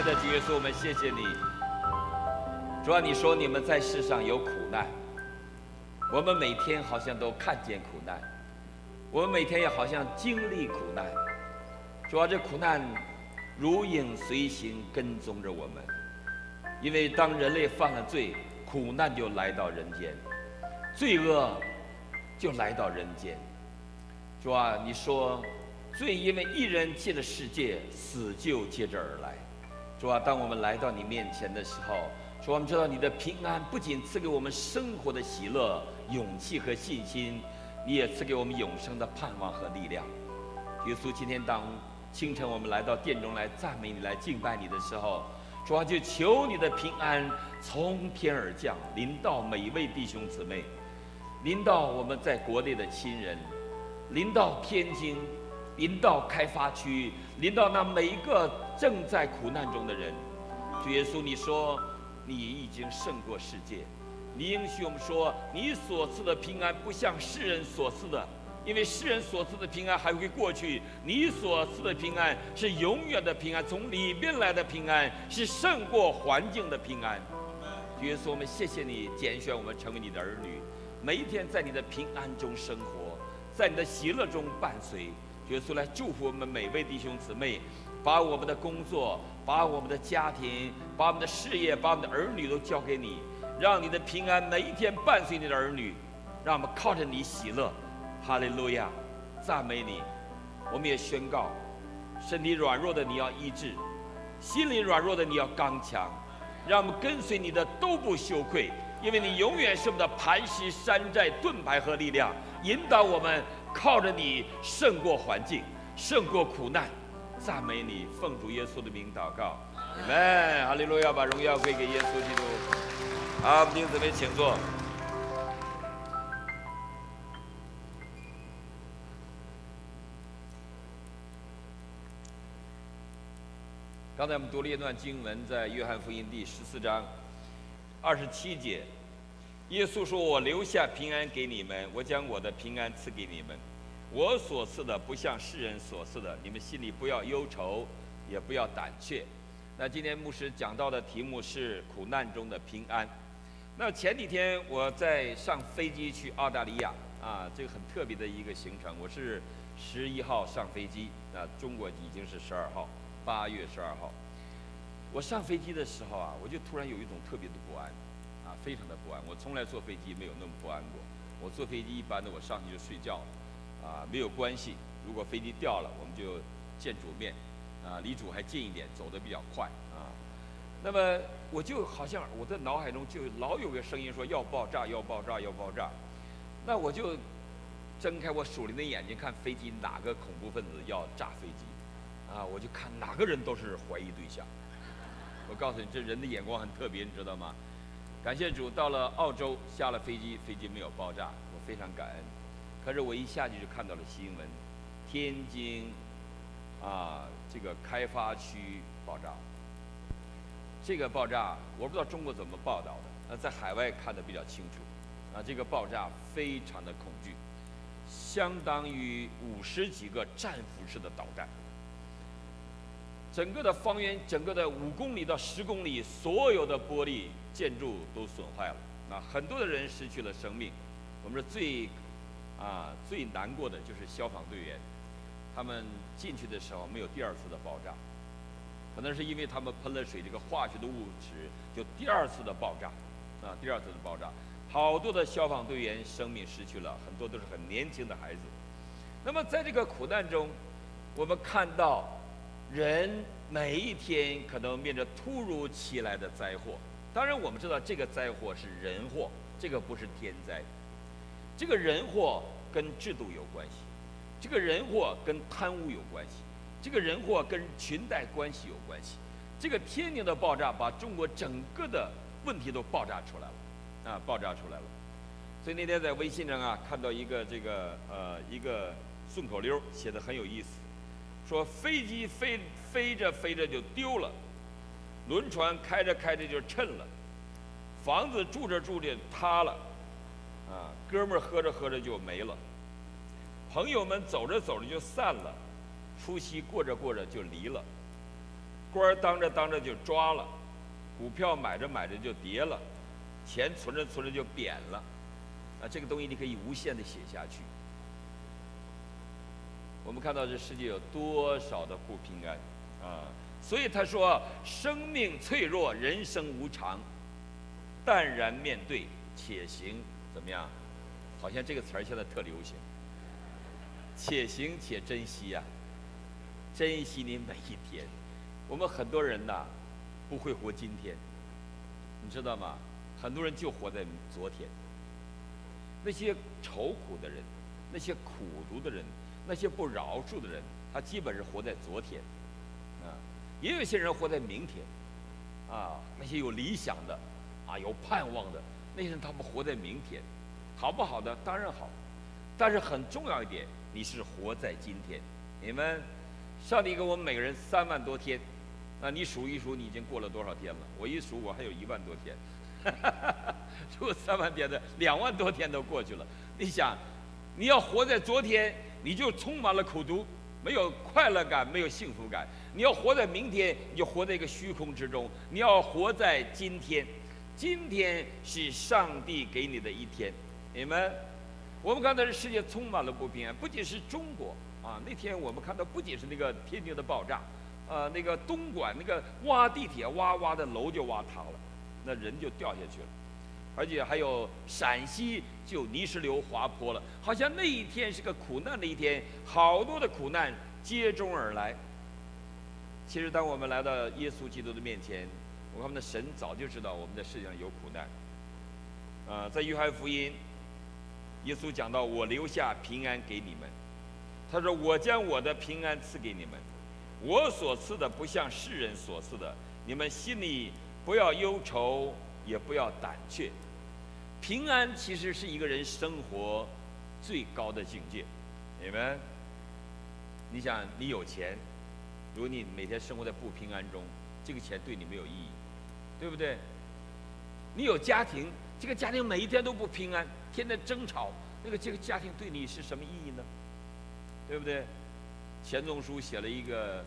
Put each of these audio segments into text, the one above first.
爱的主耶稣，我们谢谢你。主啊，你说你们在世上有苦难，我们每天好像都看见苦难，我们每天也好像经历苦难。主啊，这苦难如影随形，跟踪着我们。因为当人类犯了罪，苦难就来到人间，罪恶就来到人间。主啊，你说罪因为一人进了世界，死就接着而来。主啊，当我们来到你面前的时候，主，我们知道你的平安不仅赐给我们生活的喜乐、勇气和信心，你也赐给我们永生的盼望和力量。耶稣，今天当清晨我们来到殿中来赞美你、来敬拜你的时候，主啊，就求你的平安从天而降，临到每一位弟兄姊妹，临到我们在国内的亲人，临到天津。临到开发区，临到那每一个正在苦难中的人，主耶稣，你说你已经胜过世界，你应许我们说，你所赐的平安不像世人所赐的，因为世人所赐的平安还会过去，你所赐的平安是永远的平安，从里边来的平安是胜过环境的平安。主耶稣，我们谢谢你拣选我们成为你的儿女，每一天在你的平安中生活，在你的喜乐中伴随。耶稣来祝福我们每位弟兄姊妹，把我们的工作、把我们的家庭、把我们的事业、把我们的儿女都交给你，让你的平安每一天伴随你的儿女，让我们靠着你喜乐。哈利路亚，赞美你！我们也宣告：身体软弱的你要医治，心灵软弱的你要刚强，让我们跟随你的都不羞愧，因为你永远是我们的磐石、山寨、盾牌和力量，引导我们。靠着你胜过环境，胜过苦难，赞美你，奉主耶稣的名祷告，你们。哈利路亚，把荣耀归给耶稣基督。好，弟兄姊妹，请坐。刚才我们读了一段经文，在约翰福音第十四章二十七节。耶稣说：“我留下平安给你们，我将我的平安赐给你们。我所赐的不像世人所赐的，你们心里不要忧愁，也不要胆怯。”那今天牧师讲到的题目是苦难中的平安。那前几天我在上飞机去澳大利亚啊，这个很特别的一个行程。我是十一号上飞机，那中国已经是十二号，八月十二号。我上飞机的时候啊，我就突然有一种特别的不安。非常的不安，我从来坐飞机没有那么不安过。我坐飞机一般的，我上去就睡觉了，啊，没有关系。如果飞机掉了，我们就见主面，啊，离主还近一点，走得比较快，啊。那么我就好像我的脑海中就老有个声音说要爆炸，要爆炸，要爆炸。那我就睁开我属灵的眼睛看飞机哪个恐怖分子要炸飞机，啊，我就看哪个人都是怀疑对象。我告诉你，这人的眼光很特别，你知道吗？感谢主，到了澳洲下了飞机，飞机没有爆炸，我非常感恩。可是我一下去就看到了新闻，天津啊这个开发区爆炸。这个爆炸我不知道中国怎么报道的，那在海外看的比较清楚。啊，这个爆炸非常的恐惧，相当于五十几个战斧式的导弹。整个的方圆，整个的五公里到十公里，所有的玻璃建筑都损坏了，啊，很多的人失去了生命。我们说最，啊，最难过的就是消防队员，他们进去的时候没有第二次的爆炸，可能是因为他们喷了水，这个化学的物质就第二次的爆炸，啊，第二次的爆炸，好多的消防队员生命失去了，很多都是很年轻的孩子。那么在这个苦难中，我们看到。人每一天可能面对突如其来的灾祸，当然我们知道这个灾祸是人祸，这个不是天灾。这个人祸跟制度有关系，这个人祸跟贪污有关系，这个人祸跟裙带关系有关系。这个天津的爆炸把中国整个的问题都爆炸出来了，啊，爆炸出来了。所以那天在微信上啊看到一个这个呃一个顺口溜写的很有意思。说飞机飞飞着飞着就丢了，轮船开着开着就沉了，房子住着住着塌了，啊，哥们儿喝着喝着就没了，朋友们走着走着就散了，夫妻过着过着就离了，官儿当着当着就抓了，股票买着买着就跌了，钱存着存着就贬了，啊，这个东西你可以无限的写下去。我们看到这世界有多少的不平安啊！所以他说：“生命脆弱，人生无常，淡然面对，且行怎么样？好像这个词儿现在特流行。且行且珍惜呀，珍惜你每一天。我们很多人呐，不会活今天，你知道吗？很多人就活在昨天。那些愁苦的人，那些苦读的人。”那些不饶恕的人，他基本是活在昨天，啊，也有些人活在明天，啊，那些有理想的，啊，有盼望的那些人，他们活在明天，好不好的当然好，但是很重要一点，你是活在今天。你们，上帝给我们每个人三万多天，那，你数一数，你已经过了多少天了？我一数，我还有一万多天，如果三万天的，两万多天都过去了。你想，你要活在昨天。你就充满了苦读，没有快乐感，没有幸福感。你要活在明天，你就活在一个虚空之中。你要活在今天，今天是上帝给你的一天。你们，我们看到这世界充满了不平安，不仅是中国啊。那天我们看到，不仅是那个天津的爆炸，呃，那个东莞那个挖地铁挖挖的楼就挖塌了，那人就掉下去了。而且还有陕西就泥石流滑坡了，好像那一天是个苦难的一天，好多的苦难接踵而来。其实，当我们来到耶稣基督的面前，我们的神早就知道我们的世界上有苦难。啊，在约翰福音，耶稣讲到：“我留下平安给你们。”他说：“我将我的平安赐给你们，我所赐的不像世人所赐的，你们心里不要忧愁。”也不要胆怯，平安其实是一个人生活最高的境界。你们，你想你有钱，如果你每天生活在不平安中，这个钱对你没有意义，对不对？你有家庭，这个家庭每一天都不平安，天天争吵，那个这个家庭对你是什么意义呢？对不对？钱钟书写了一个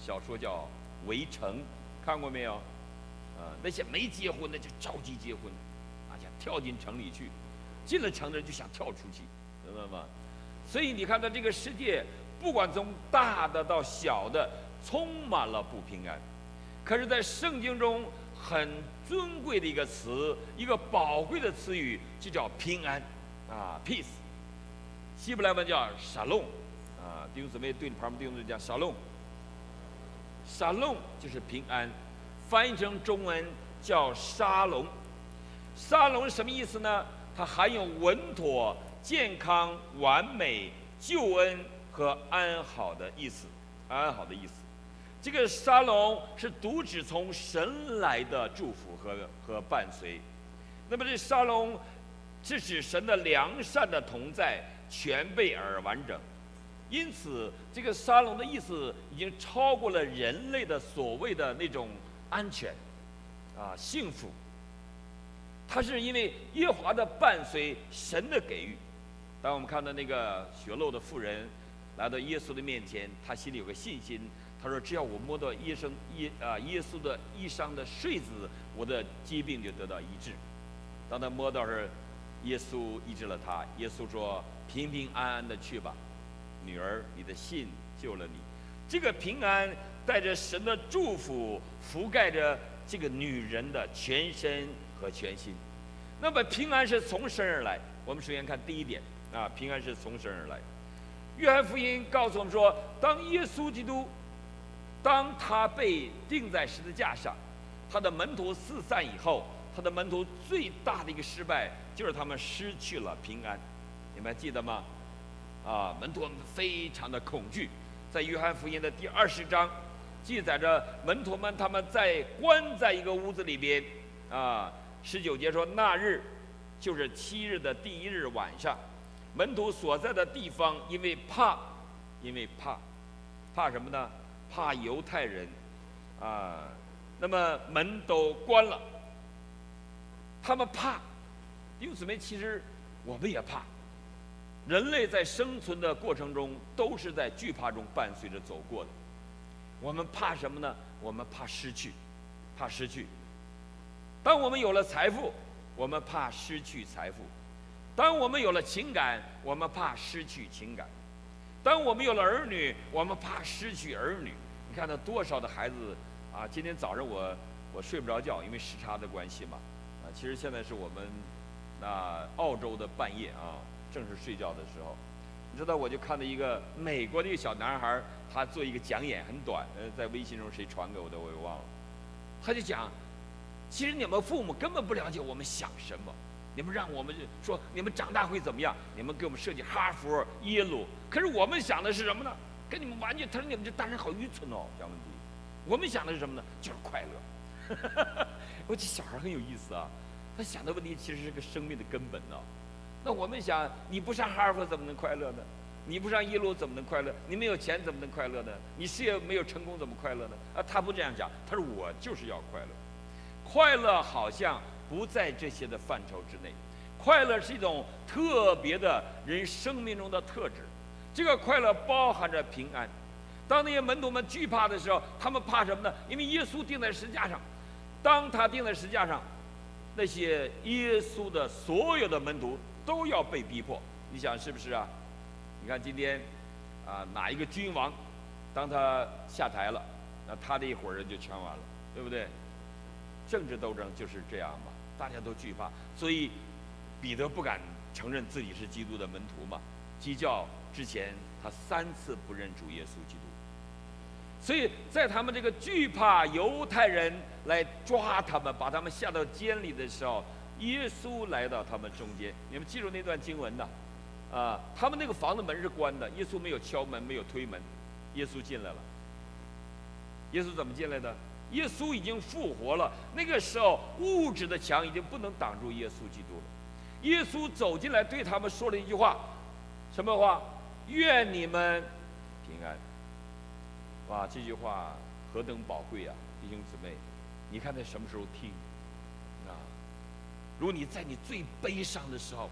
小说叫《围城》，看过没有？啊，那些没结婚的就着急结婚，啊，想跳进城里去，进了城的人就想跳出去，明白吗？所以你看到这个世界，不管从大的到小的，充满了不平安。可是，在圣经中很尊贵的一个词，一个宝贵的词语，就叫平安，啊，peace。希伯来文叫沙龙，啊，弟兄姊妹对你旁边弟兄姊妹讲沙龙，沙龙就是平安。翻译成中文叫沙龙，沙龙是什么意思呢？它含有稳妥、健康、完美、救恩和安好的意思，安好的意思。这个沙龙是独指从神来的祝福和和伴随。那么这沙龙是指神的良善的同在，全备而完整。因此，这个沙龙的意思已经超过了人类的所谓的那种。安全，啊，幸福。他是因为耶和华的伴随，神的给予。当我们看到那个血漏的妇人来到耶稣的面前，他心里有个信心。他说：“只要我摸到耶稣耶啊耶稣的衣裳的穗子，我的疾病就得到医治。”当他摸到时，耶稣医治了他。耶稣说：“平平安安的去吧，女儿，你的信救了你。”这个平安。带着神的祝福，覆盖着这个女人的全身和全心。那么平安是从神而来。我们首先看第一点啊，平安是从神而来。约翰福音告诉我们说，当耶稣基督，当他被钉在十字架上，他的门徒四散以后，他的门徒最大的一个失败就是他们失去了平安。你们还记得吗？啊，门徒非常的恐惧。在约翰福音的第二十章。记载着门徒们他们在关在一个屋子里边，啊，十九节说那日就是七日的第一日晚上，门徒所在的地方因为怕，因为怕，怕什么呢？怕犹太人，啊，那么门都关了，他们怕，弟兄姊妹，其实我们也怕，人类在生存的过程中都是在惧怕中伴随着走过的。我们怕什么呢？我们怕失去，怕失去。当我们有了财富，我们怕失去财富；当我们有了情感，我们怕失去情感；当我们有了儿女，我们怕失去儿女。你看那多少的孩子啊？今天早上我我睡不着觉，因为时差的关系嘛。啊，其实现在是我们那澳洲的半夜啊，正是睡觉的时候。你知道，我就看到一个美国的一个小男孩，他做一个讲演，很短，呃，在微信中谁传给我的我也忘了。他就讲，其实你们父母根本不了解我们想什么，你们让我们说你们长大会怎么样，你们给我们设计哈佛、耶鲁，可是我们想的是什么呢？跟你们完全，他说你们这大人好愚蠢哦，讲问题。我们想的是什么呢？就是快乐。我这小孩很有意思啊，他想的问题其实是个生命的根本呢。那我们想，你不上哈佛怎么能快乐呢？你不上耶鲁怎么能快乐？你没有钱怎么能快乐呢？你事业没有成功怎么快乐呢？啊，他不这样讲，他说我就是要快乐。快乐好像不在这些的范畴之内，快乐是一种特别的人生命中的特质。这个快乐包含着平安。当那些门徒们惧怕的时候，他们怕什么呢？因为耶稣钉在石架上。当他钉在石架上，那些耶稣的所有的门徒。都要被逼迫，你想是不是啊？你看今天，啊哪一个君王，当他下台了，那他的一伙人就全完了，对不对？政治斗争就是这样嘛，大家都惧怕，所以彼得不敢承认自己是基督的门徒嘛。基教之前，他三次不认主耶稣基督。所以在他们这个惧怕犹太人来抓他们，把他们下到监里的时候。耶稣来到他们中间，你们记住那段经文的，啊，他们那个房子门是关的，耶稣没有敲门，没有推门，耶稣进来了。耶稣怎么进来的？耶稣已经复活了，那个时候物质的墙已经不能挡住耶稣基督了。耶稣走进来对他们说了一句话，什么话？愿你们平安。哇，这句话何等宝贵啊，弟兄姊妹，你看他什么时候听？如果你在你最悲伤的时候，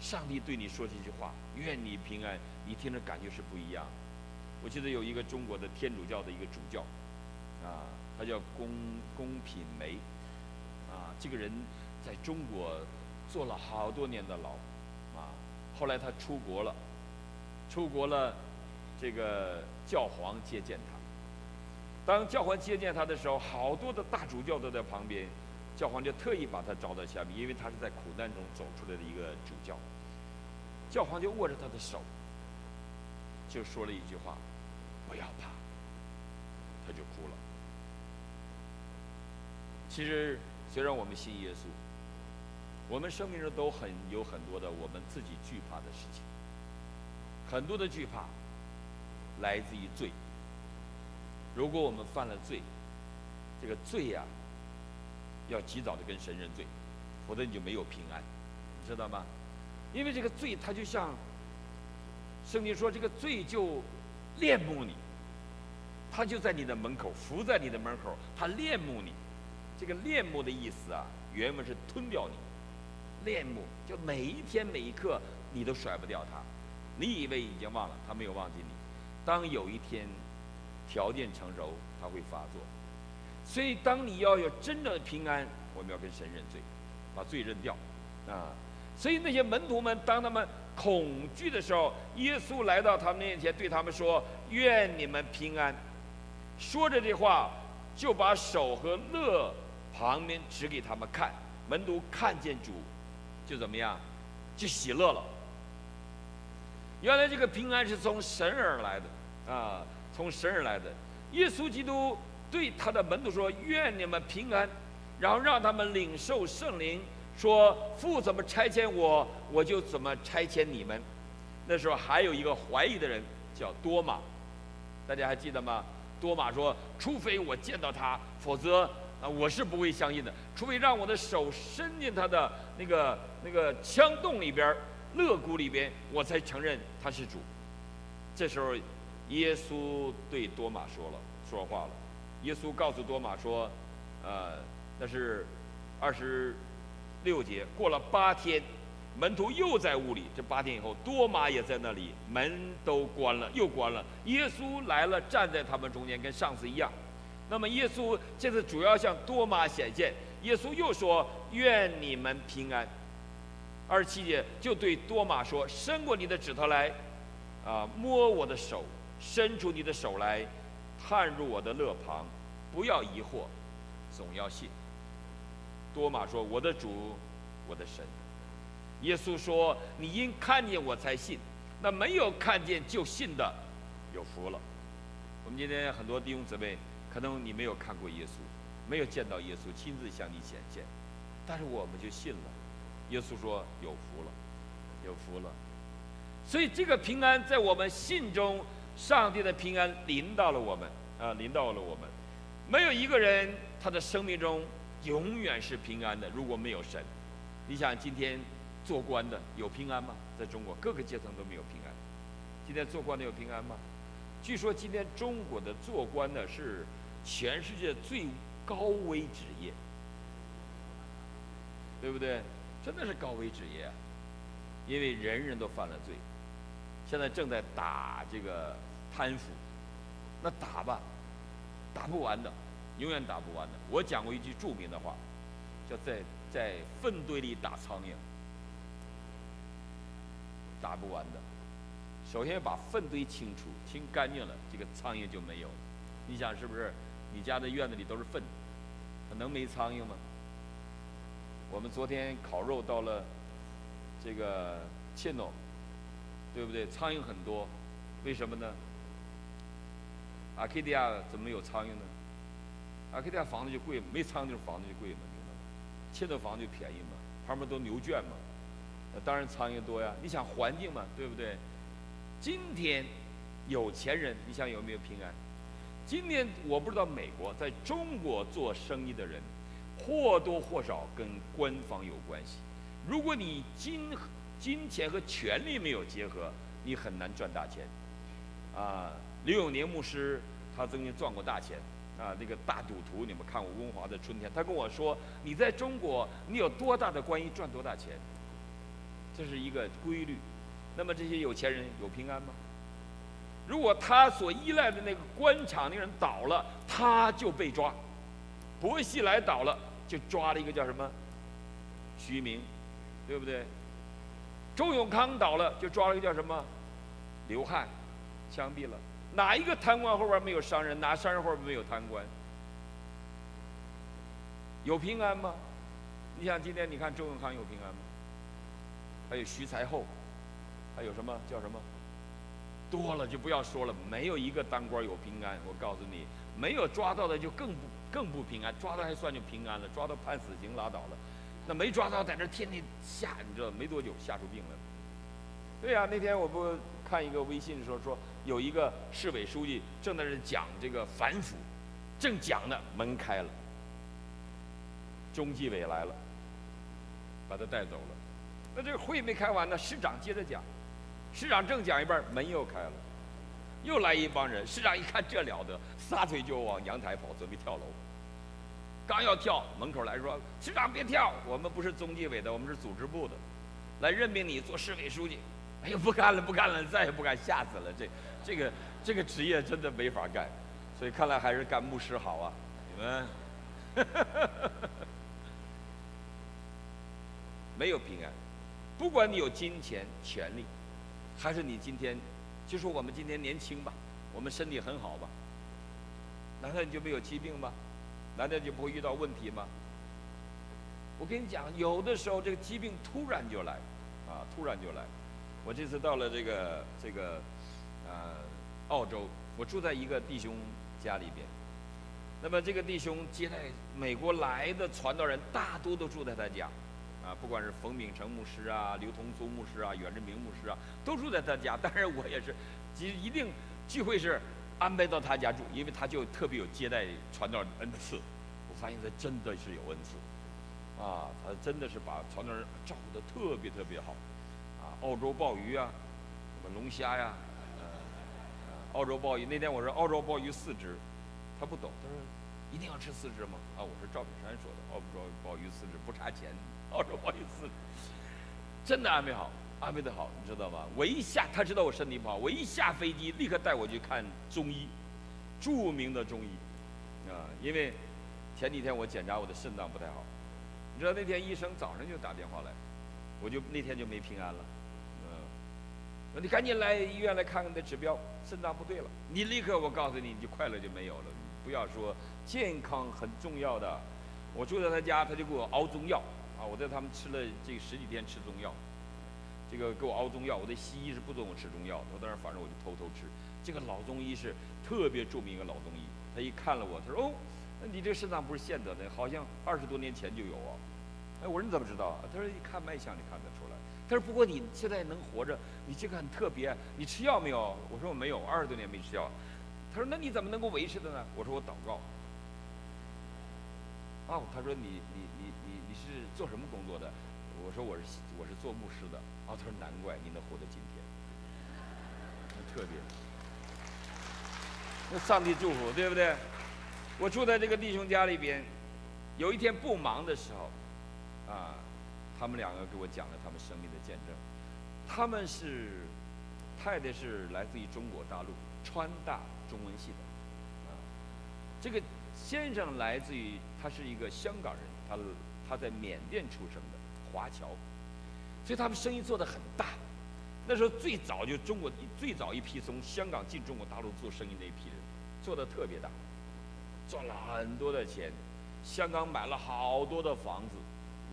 上帝对你说这句话“愿你平安”，你听着感觉是不一样。我记得有一个中国的天主教的一个主教，啊，他叫龚龚品梅，啊，这个人在中国坐了好多年的牢，啊，后来他出国了，出国了，这个教皇接见他。当教皇接见他的时候，好多的大主教都在旁边。教皇就特意把他招到下面，因为他是在苦难中走出来的一个主教。教皇就握着他的手，就说了一句话：“不要怕。”他就哭了。其实，虽然我们信耶稣，我们生命中都很有很多的我们自己惧怕的事情。很多的惧怕来自于罪。如果我们犯了罪，这个罪呀。要及早的跟神认罪，否则你就没有平安，你知道吗？因为这个罪，它就像圣经说，这个罪就恋慕你，它就在你的门口，伏在你的门口，它恋慕你。这个恋慕的意思啊，原文是吞掉你，恋慕就每一天每一刻你都甩不掉它。你以为已经忘了，他没有忘记你。当有一天条件成熟，他会发作。所以，当你要有真正的平安，我们要跟神认罪，把罪认掉，啊！所以那些门徒们，当他们恐惧的时候，耶稣来到他们面前，对他们说：“愿你们平安。”说着这话，就把手和乐旁边指给他们看。门徒看见主，就怎么样？就喜乐了。原来这个平安是从神而来的，啊，从神而来的。耶稣基督。对他的门徒说：“愿你们平安。”然后让他们领受圣灵，说：“父怎么差遣我，我就怎么差遣你们。”那时候还有一个怀疑的人叫多马，大家还记得吗？多马说：“除非我见到他，否则啊，我是不会相信的。除非让我的手伸进他的那个那个枪洞里边、肋骨里边，我才承认他是主。”这时候，耶稣对多马说了，说话了。耶稣告诉多马说：“呃，那是二十六节，过了八天，门徒又在屋里。这八天以后，多马也在那里，门都关了，又关了。耶稣来了，站在他们中间，跟上次一样。那么耶稣这次主要向多马显现。耶稣又说：“愿你们平安。”二十七节就对多马说：“伸过你的指头来，啊，摸我的手，伸出你的手来，探入我的肋旁，不要疑惑，总要信。”多马说：“我的主，我的神。”耶稣说：“你因看见我才信，那没有看见就信的，有福了。”我们今天很多弟兄姊妹，可能你没有看过耶稣，没有见到耶稣亲自向你显现，但是我们就信了。耶稣说：“有福了，有福了。”所以这个平安在我们信中，上帝的平安临到了我们啊，临到了我们。没有一个人他的生命中永远是平安的，如果没有神。你想今天。做官的有平安吗？在中国各个阶层都没有平安。今天做官的有平安吗？据说今天中国的做官的是全世界最高危职业，对不对？真的是高危职业，因为人人都犯了罪。现在正在打这个贪腐，那打吧，打不完的，永远打不完的。我讲过一句著名的话，叫在在粪堆里打苍蝇。打不完的，首先把粪堆清除，清干净了，这个苍蝇就没有了。你想是不是？你家的院子里都是粪，能没苍蝇吗？我们昨天烤肉到了这个切诺，对不对？苍蝇很多，为什么呢？阿克迪亚怎么有苍蝇呢？阿克迪亚房子就贵，没苍蝇房子就贵嘛，知道吗？切诺房子就便宜嘛，旁边都牛圈嘛。那当然苍蝇多呀！你想环境嘛，对不对？今天有钱人，你想有没有平安？今天我不知道美国，在中国做生意的人，或多或少跟官方有关系。如果你金金钱和权力没有结合，你很难赚大钱。啊，刘永年牧师他曾经赚过大钱啊，那个大赌徒，你们看过《温华的春天》？他跟我说：“你在中国，你有多大的关系，赚多大钱。”这是一个规律，那么这些有钱人有平安吗？如果他所依赖的那个官场那个人倒了，他就被抓；薄熙来倒了，就抓了一个叫什么徐明，对不对？周永康倒了，就抓了一个叫什么刘汉，枪毙了。哪一个贪官后边没有商人？哪商人后边没有贪官？有平安吗？你想今天你看周永康有平安吗？还有徐才厚，还有什么叫什么？多了就不要说了，没有一个当官有平安。我告诉你，没有抓到的就更不更不平安，抓到还算就平安了，抓到判死刑拉倒了。那没抓到，在这天天吓，你知道，没多久吓出病来了。对呀，那天我不看一个微信说说有一个市委书记正在这讲这个反腐，正讲呢，门开了，中纪委来了，把他带走了。那这个会没开完呢，市长接着讲，市长正讲一半，门又开了，又来一帮人。市长一看这了得，撒腿就往阳台跑，准备跳楼。刚要跳，门口来说：“市长别跳，我们不是中纪委的，我们是组织部的，来任命你做市委书记。” 哎呦，不干了，不干了，再也不敢，吓死了！这、这个、这个职业真的没法干，所以看来还是干牧师好啊，你们。没有平安。不管你有金钱、权利，还是你今天，就说我们今天年轻吧，我们身体很好吧，难道你就没有疾病吗？难道就不会遇到问题吗？我跟你讲，有的时候这个疾病突然就来，啊，突然就来。我这次到了这个这个，呃，澳洲，我住在一个弟兄家里边，那么这个弟兄接待美国来的传道人，大多都住在他家。啊，不管是冯秉成牧师啊、刘同苏牧师啊、袁志明牧师啊，都住在他家。当然，我也是，其实一定聚会是安排到他家住，因为他就特别有接待传道的恩赐。我发现他真的是有恩赐，啊，他真的是把传道人照顾得特别特别好。澳洲鲍鱼啊，什么龙虾呀，呃，澳洲鲍鱼。那天我说澳洲鲍鱼四只，他不懂，他说一定要吃四只吗？啊，我说赵本山说的，澳洲鲍鱼四只不差钱。澳洲鲍鱼四只，真的安排好，安排的好，你知道吗？我一下，他知道我身体不好，我一下飞机，立刻带我去看中医，著名的中医，啊，因为前几天我检查我的肾脏不太好，你知道那天医生早上就打电话来，我就那天就没平安了，说你赶紧来医院来看看你的指标，肾脏不对了，你立刻我告诉你，你就快乐就没有了，不要说健康很重要的，我住在他家，他就给我熬中药。啊，我在他们吃了这十几天吃中药，这个给我熬中药，我的西医是不准我吃中药的，我当时反正我就偷偷吃。这个老中医是特别著名一个老中医，他一看了我，他说：“哦，那你这肾脏不是现得的，好像二十多年前就有啊。”哎，我说你怎么知道？他说一看脉象就看得出来。他说不过你现在能活着，你这个很特别，你吃药没有？我说我没有，二十多年没吃药。他说那你怎么能够维持的呢？我说我祷告。啊，他说你你你你你是做什么工作的？我说我是我是做牧师的。啊，他说难怪你能活到今天，特别。那上帝祝福，对不对？我住在这个弟兄家里边，有一天不忙的时候，啊，他们两个给我讲了他们生命的见证。他们是太太是来自于中国大陆川大中文系的，啊，这个。先生来自于，他是一个香港人，他他在缅甸出生的华侨，所以他们生意做得很大。那时候最早就中国最早一批从香港进中国大陆做生意那一批人，做得特别大，赚了很多的钱。香港买了好多的房子，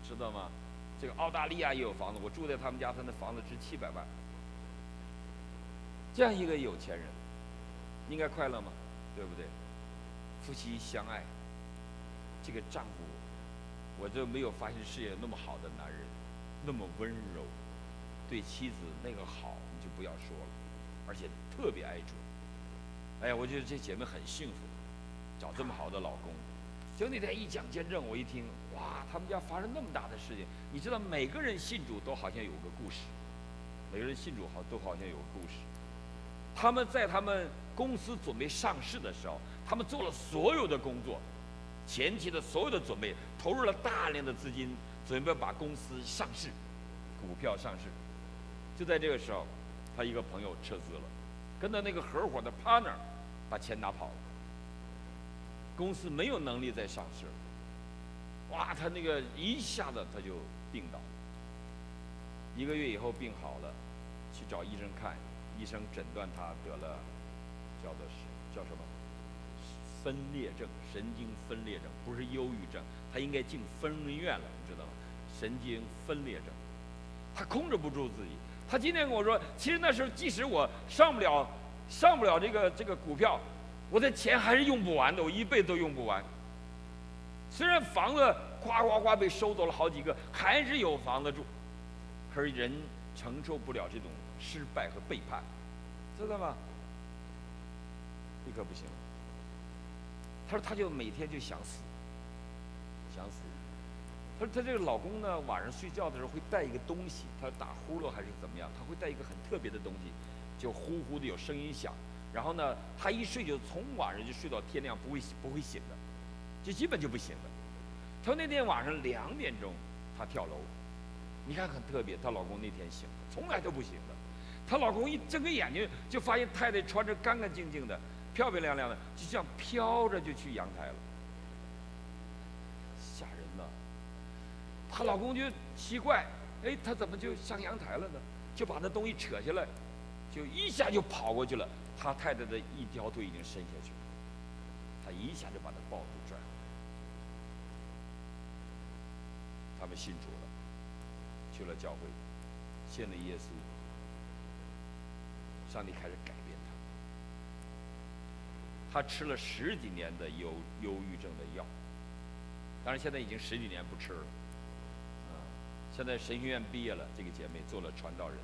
你知道吗？这个澳大利亚也有房子，我住在他们家，他那房子值七百万。这样一个有钱人，应该快乐吗？对不对？夫妻相爱，这个丈夫，我就没有发现世界那么好的男人，那么温柔，对妻子那个好你就不要说了，而且特别爱主。哎呀，我觉得这姐妹很幸福，找这么好的老公。就那天一讲见证，我一听，哇，他们家发生那么大的事情。你知道，每个人信主都好像有个故事，每个人信主好都好像有个故事。他们在他们公司准备上市的时候。他们做了所有的工作，前期的所有的准备，投入了大量的资金，准备把公司上市，股票上市。就在这个时候，他一个朋友撤资了，跟他那个合伙的 partner 把钱拿跑了，公司没有能力再上市。哇，他那个一下子他就病倒了，一个月以后病好了，去找医生看，医生诊断他得了，叫做是叫什么？分裂症，神经分裂症不是忧郁症，他应该进疯人院了，你知道吗？神经分裂症，他控制不住自己。他今天跟我说，其实那时候即使我上不了，上不了这个这个股票，我的钱还是用不完的，我一辈子都用不完。虽然房子呱呱呱被收走了好几个，还是有房子住，可是人承受不了这种失败和背叛，知道吗？你可不行。他说，他就每天就想死，想死。他说，他这个老公呢，晚上睡觉的时候会带一个东西，他打呼噜还是怎么样？他会带一个很特别的东西，就呼呼的有声音响。然后呢，他一睡就从晚上就睡到天亮，不会不会醒的，就基本就不行了。他说那天晚上两点钟，她跳楼，你看很特别。她老公那天醒了，从来都不醒的。她老公一睁开眼睛，就发现太太穿着干干净净的。漂漂亮亮的，就这样飘着就去阳台了，吓人呐！她老公就奇怪，哎，她怎么就上阳台了呢？就把那东西扯下来，就一下就跑过去了。他太太的一条腿已经伸下去了，他一下就把他抱住他们信主了，去了教会，信了耶稣，上帝开始改变。他他吃了十几年的忧忧郁症的药，当然现在已经十几年不吃了。啊，现在神学院毕业了，这个姐妹做了传道人，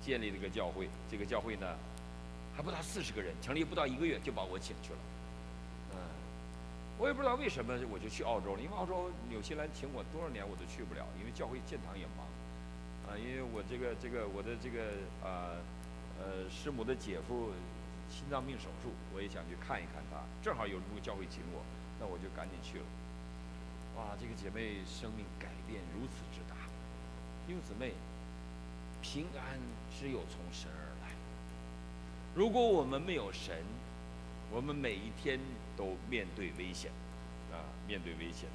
建立了个教会。这个教会呢，还不到四十个人，成立不到一个月就把我请去了。我也不知道为什么我就去澳洲了，因为澳洲纽西兰请我多少年我都去不了，因为教会建堂也忙。啊，因为我这个这个我的这个啊呃师母的姐夫。心脏病手术，我也想去看一看他。正好有路教会请我，那我就赶紧去了。哇，这个姐妹生命改变如此之大，弟兄姊妹，平安只有从神而来。如果我们没有神，我们每一天都面对危险，啊，面对危险。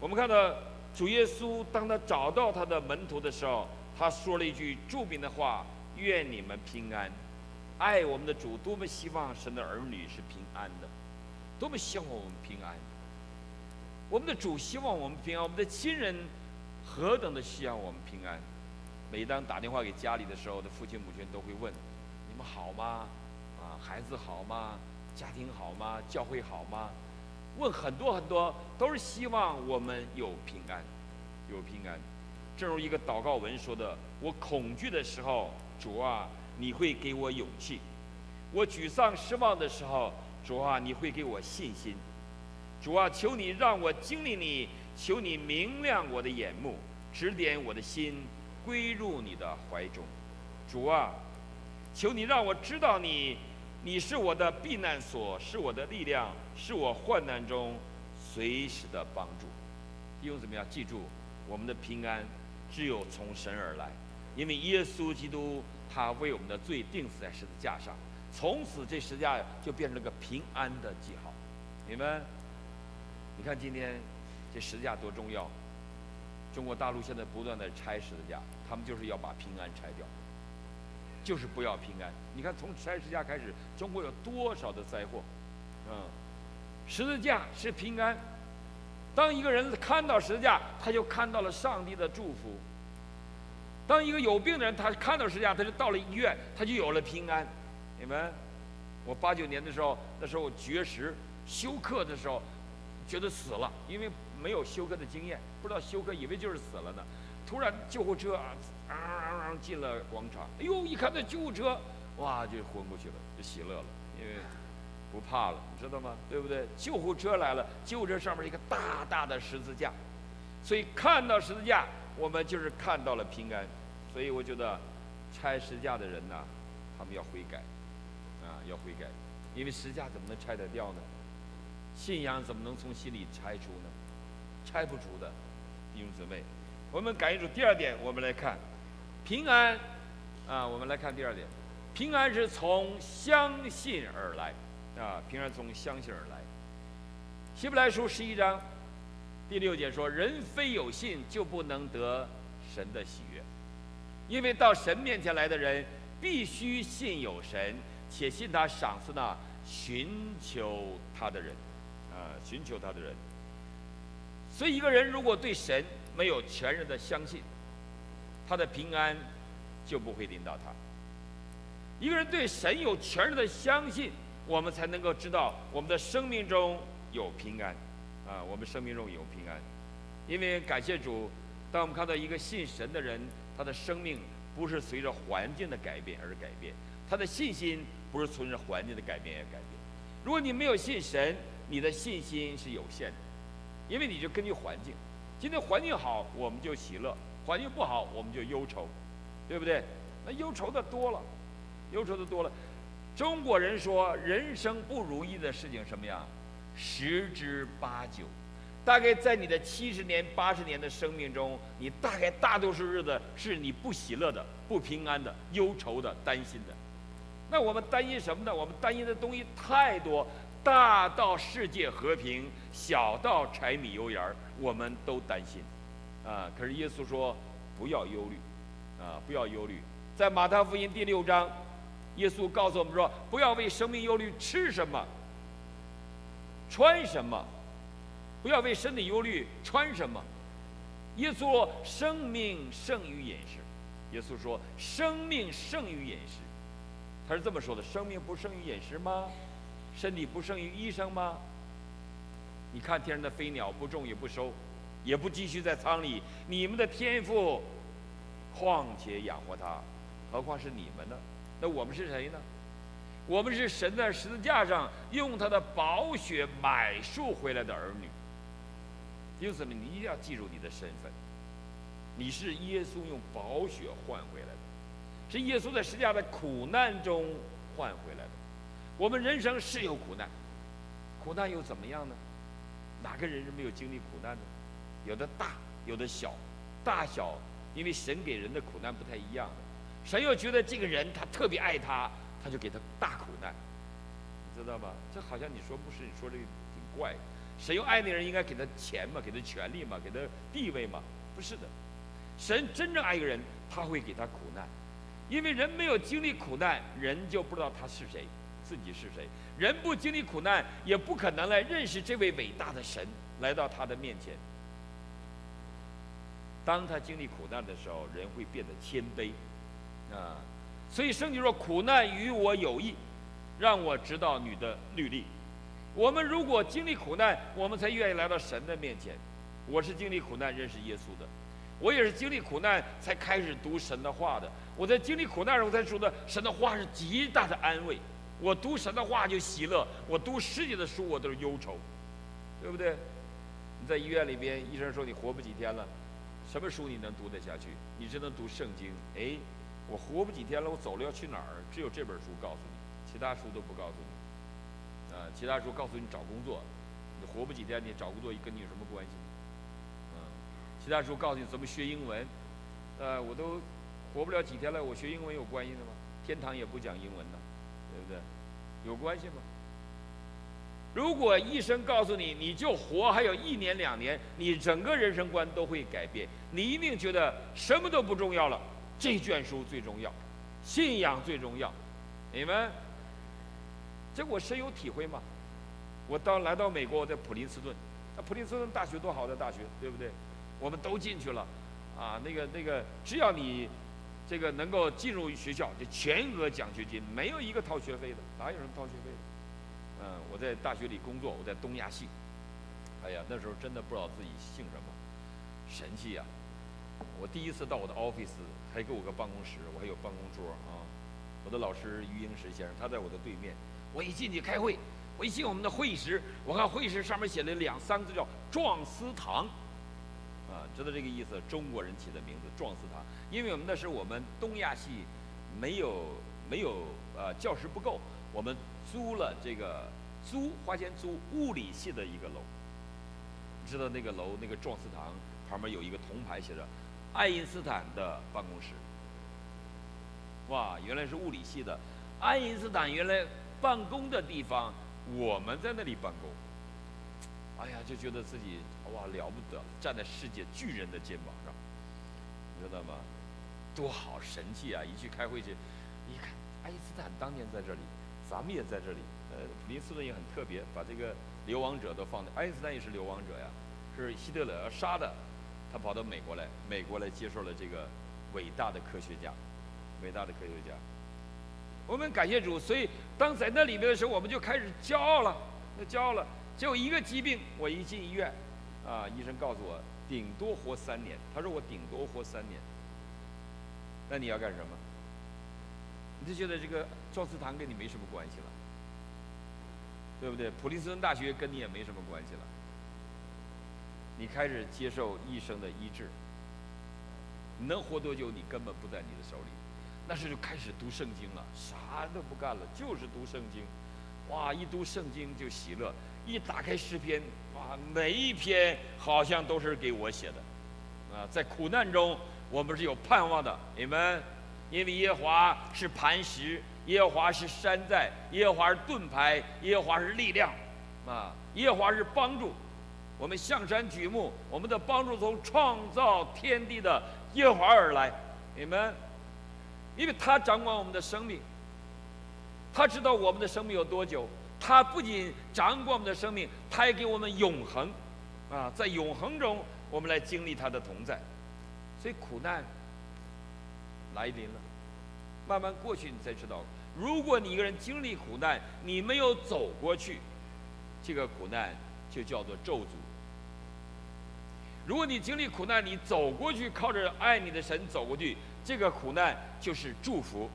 我们看到主耶稣，当他找到他的门徒的时候，他说了一句著名的话：“愿你们平安。”爱我们的主，多么希望神的儿女是平安的，多么希望我们平安。我们的主希望我们平安，我们的亲人何等的希望我们平安。每当打电话给家里的时候，的父亲母亲都会问：“你们好吗？啊，孩子好吗？家庭好吗？教会好吗？”问很多很多，都是希望我们有平安，有平安。正如一个祷告文说的：“我恐惧的时候，主啊。”你会给我勇气，我沮丧失望的时候，主啊，你会给我信心。主啊，求你让我经历你，求你明亮我的眼目，指点我的心，归入你的怀中。主啊，求你让我知道你，你是我的避难所，是我的力量，是我患难中随时的帮助。弟兄怎么样？记住，我们的平安只有从神而来，因为耶稣基督。他为我们的罪钉死在十字架上，从此这十字架就变成了个平安的记号。你们，你看今天这十字架多重要！中国大陆现在不断的拆十字架，他们就是要把平安拆掉，就是不要平安。你看从拆十字架开始，中国有多少的灾祸？嗯，十字架是平安。当一个人看到十字架，他就看到了上帝的祝福。当一个有病的人，他看到十字架，他就到了医院，他就有了平安。你们，我八九年的时候，那时候绝食休克的时候，觉得死了，因为没有休克的经验，不知道休克，以为就是死了呢。突然救护车啊啊啊进了广场，哎呦，一看那救护车，哇，就昏过去了，就喜乐了，因为不怕了，你知道吗？对不对？救护车来了，救护车上面一个大大的十字架，所以看到十字架。我们就是看到了平安，所以我觉得拆十字架的人呐，他们要悔改，啊，要悔改，因为十字架怎么能拆得掉呢？信仰怎么能从心里拆除呢？拆不除的，弟兄姊妹。我们感应主第二点，我们来看平安，啊，我们来看第二点，平安是从相信而来，啊，平安从相信而来。希伯来书十一章。第六节说：“人非有信，就不能得神的喜悦，因为到神面前来的人，必须信有神，且信他赏赐那寻求他的人，啊，寻求他的人。所以，一个人如果对神没有全然的相信，他的平安就不会临到他。一个人对神有全然的相信，我们才能够知道我们的生命中有平安。”啊，我们生命中有平安，因为感谢主，当我们看到一个信神的人，他的生命不是随着环境的改变而改变，他的信心不是随着环境的改变而改变。如果你没有信神，你的信心是有限的，因为你就根据环境，今天环境好我们就喜乐，环境不好我们就忧愁，对不对？那忧愁的多了，忧愁的多了。中国人说，人生不如意的事情什么呀？十之八九，大概在你的七十年、八十年的生命中，你大概大多数日子是你不喜乐的、不平安的、忧愁的、担心的。那我们担心什么呢？我们担心的东西太多，大到世界和平，小到柴米油盐，我们都担心。啊，可是耶稣说不要忧虑，啊，不要忧虑。在马太福音第六章，耶稣告诉我们说，不要为生命忧虑，吃什么？穿什么？不要为身体忧虑。穿什么？耶稣说：“生命胜于饮食。”耶稣说：“生命胜于饮食。”他是这么说的：“生命不胜于饮食吗？身体不胜于医生吗？你看天上的飞鸟，不种也不收，也不积蓄在仓里。你们的天赋，况且养活它，何况是你们呢？那我们是谁呢？”我们是神在十字架上用他的宝血买赎回来的儿女，因此呢，你一定要记住你的身份，你是耶稣用宝血换回来的，是耶稣在十字架的苦难中换回来的。我们人生是有苦难，苦难又怎么样呢？哪个人是没有经历苦难的？有的大，有的小，大小因为神给人的苦难不太一样。神又觉得这个人他特别爱他，他就给他大苦难，你知道吗？这好像你说不是，你说这个挺怪。神又爱那人，应该给他钱嘛，给他权利嘛，给他地位嘛？不是的，神真正爱一个人，他会给他苦难，因为人没有经历苦难，人就不知道他是谁，自己是谁。人不经历苦难，也不可能来认识这位伟大的神，来到他的面前。当他经历苦难的时候，人会变得谦卑，啊，所以圣经说：“苦难与我有益，让我知道你的律例。”我们如果经历苦难，我们才愿意来到神的面前。我是经历苦难认识耶稣的，我也是经历苦难才开始读神的话的。我在经历苦难时候才说的，神的话是极大的安慰。我读神的话就喜乐，我读世界的书我都是忧愁，对不对？你在医院里边，医生说你活不几天了，什么书你能读得下去？你只能读圣经。哎，我活不几天了，我走了要去哪儿？只有这本书告诉你，其他书都不告诉你。啊，其他书告诉你找工作，你活不几天，你找工作跟你有什么关系？嗯，其他书告诉你怎么学英文，呃，我都活不了几天了，我学英文有关系的吗？天堂也不讲英文的，有关系吗？如果医生告诉你你就活还有一年两年，你整个人生观都会改变，你一定觉得什么都不重要了，这卷书最重要，信仰最重要，你们。这我深有体会嘛。我到来到美国，我在普林斯顿，那普林斯顿大学多好的大学，对不对？我们都进去了，啊，那个那个，只要你这个能够进入学校，就全额奖学金，没有一个掏学费的，哪有人掏学费的？嗯，我在大学里工作，我在东亚系，哎呀，那时候真的不知道自己姓什么，神气呀！我第一次到我的 office，还给我个办公室，我还有办公桌啊。我的老师于英石先生，他在我的对面。我一进去开会，我一进我们的会议室，我看会议室上面写了两三个字叫“壮思堂”，啊，知道这个意思？中国人起的名字“壮思堂”，因为我们那时我们东亚系没有没有呃教室不够，我们租了这个租花钱租物理系的一个楼，知道那个楼那个壮祠堂旁边有一个铜牌写着爱因斯坦的办公室，哇，原来是物理系的，爱因斯坦原来。办公的地方，我们在那里办公。哎呀，就觉得自己哇了不得，站在世界巨人的肩膀上，你知道吗？多好神气啊！一去开会去，一看爱因斯坦当年在这里，咱们也在这里。呃，普林斯顿也很特别，把这个流亡者都放在。爱因斯坦也是流亡者呀，是希特勒要杀的，他跑到美国来，美国来接受了这个伟大的科学家，伟大的科学家。我们感谢主，所以当在那里面的时候，我们就开始骄傲了，那骄傲了。结果一个疾病，我一进医院，啊，医生告诉我顶多活三年。他说我顶多活三年。那你要干什么？你就觉得这个赵思堂跟你没什么关系了，对不对？普林斯顿大学跟你也没什么关系了。你开始接受医生的医治，你能活多久？你根本不在你的手里。那时就开始读圣经了，啥都不干了，就是读圣经。哇，一读圣经就喜乐，一打开诗篇，哇，每一篇好像都是给我写的。啊，在苦难中，我们是有盼望的，你们，因为耶华是磐石，耶华是山寨，耶华是盾牌，耶华是力量，啊，耶华是帮助。我们向山举目，我们的帮助从创造天地的耶华而来，你们。因为他掌管我们的生命，他知道我们的生命有多久。他不仅掌管我们的生命，他也给我们永恒，啊，在永恒中，我们来经历他的同在。所以苦难来临了，慢慢过去，你才知道，如果你一个人经历苦难，你没有走过去，这个苦难就叫做咒诅。如果你经历苦难，你走过去，靠着爱你的神走过去。这个苦难就是祝福，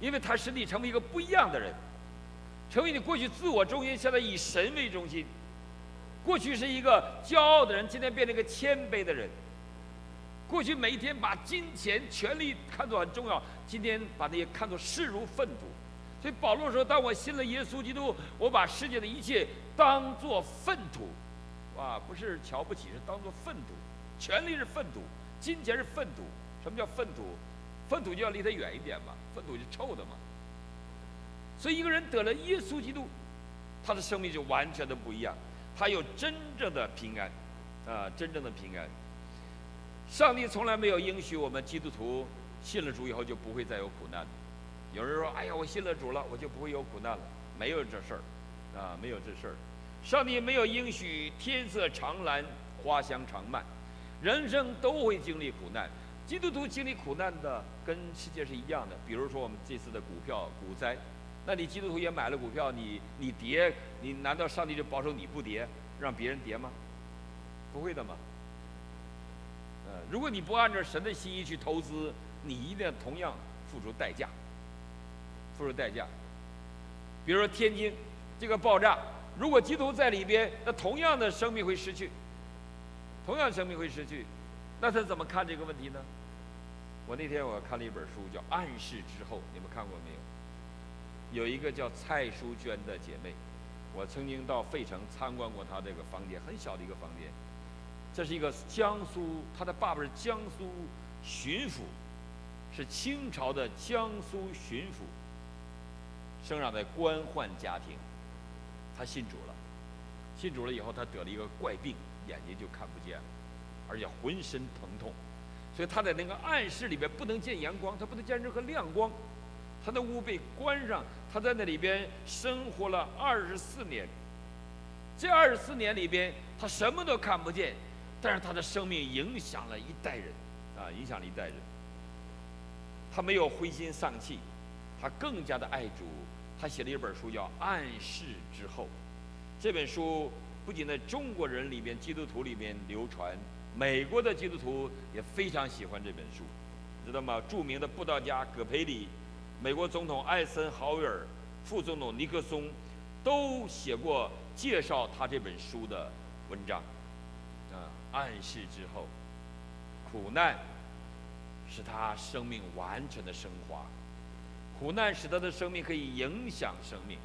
因为它使你成为一个不一样的人，成为你过去自我中心，现在以神为中心。过去是一个骄傲的人，今天变成一个谦卑的人。过去每一天把金钱、权力看作很重要，今天把那些看作视如粪土。所以保罗说：“当我信了耶稣基督，我把世界的一切当作粪土。”哇，不是瞧不起，是当作粪土。权力是粪土。金钱是粪土。什么叫粪土？粪土就要离他远一点嘛，粪土是臭的嘛。所以一个人得了耶稣基督，他的生命就完全的不一样，他有真正的平安，啊，真正的平安。上帝从来没有应许我们基督徒信了主以后就不会再有苦难。有人说：“哎呀，我信了主了，我就不会有苦难了。”没有这事儿，啊，没有这事儿。上帝没有应许天色常蓝，花香常漫，人生都会经历苦难。基督徒经历苦难的跟世界是一样的。比如说我们这次的股票股灾，那你基督徒也买了股票，你你跌，你难道上帝就保守你不跌，让别人跌吗？不会的嘛。呃，如果你不按照神的心意去投资，你一定要同样付出代价，付出代价。比如说天津这个爆炸，如果基督在里边，那同样的生命会失去，同样生命会失去，那他怎么看这个问题呢？我那天我看了一本书，叫《暗示之后》，你们看过没有？有一个叫蔡淑娟的姐妹，我曾经到费城参观过她这个房间，很小的一个房间。这是一个江苏，他的爸爸是江苏巡抚，是清朝的江苏巡抚，生长在官宦家庭。他信主了，信主了以后，他得了一个怪病，眼睛就看不见了，而且浑身疼痛。所以他在那个暗室里边不能见阳光，他不能见任何亮光，他的屋被关上，他在那里边生活了二十四年。这二十四年里边，他什么都看不见，但是他的生命影响了一代人，啊，影响了一代人。他没有灰心丧气，他更加的爱主。他写了一本书叫《暗示之后》，这本书不仅在中国人里边、基督徒里边流传。美国的基督徒也非常喜欢这本书，知道吗？著名的布道家葛培理、美国总统艾森豪威尔、副总统尼克松，都写过介绍他这本书的文章。暗示之后，苦难使他生命完全的升华，苦难使他的生命可以影响生命。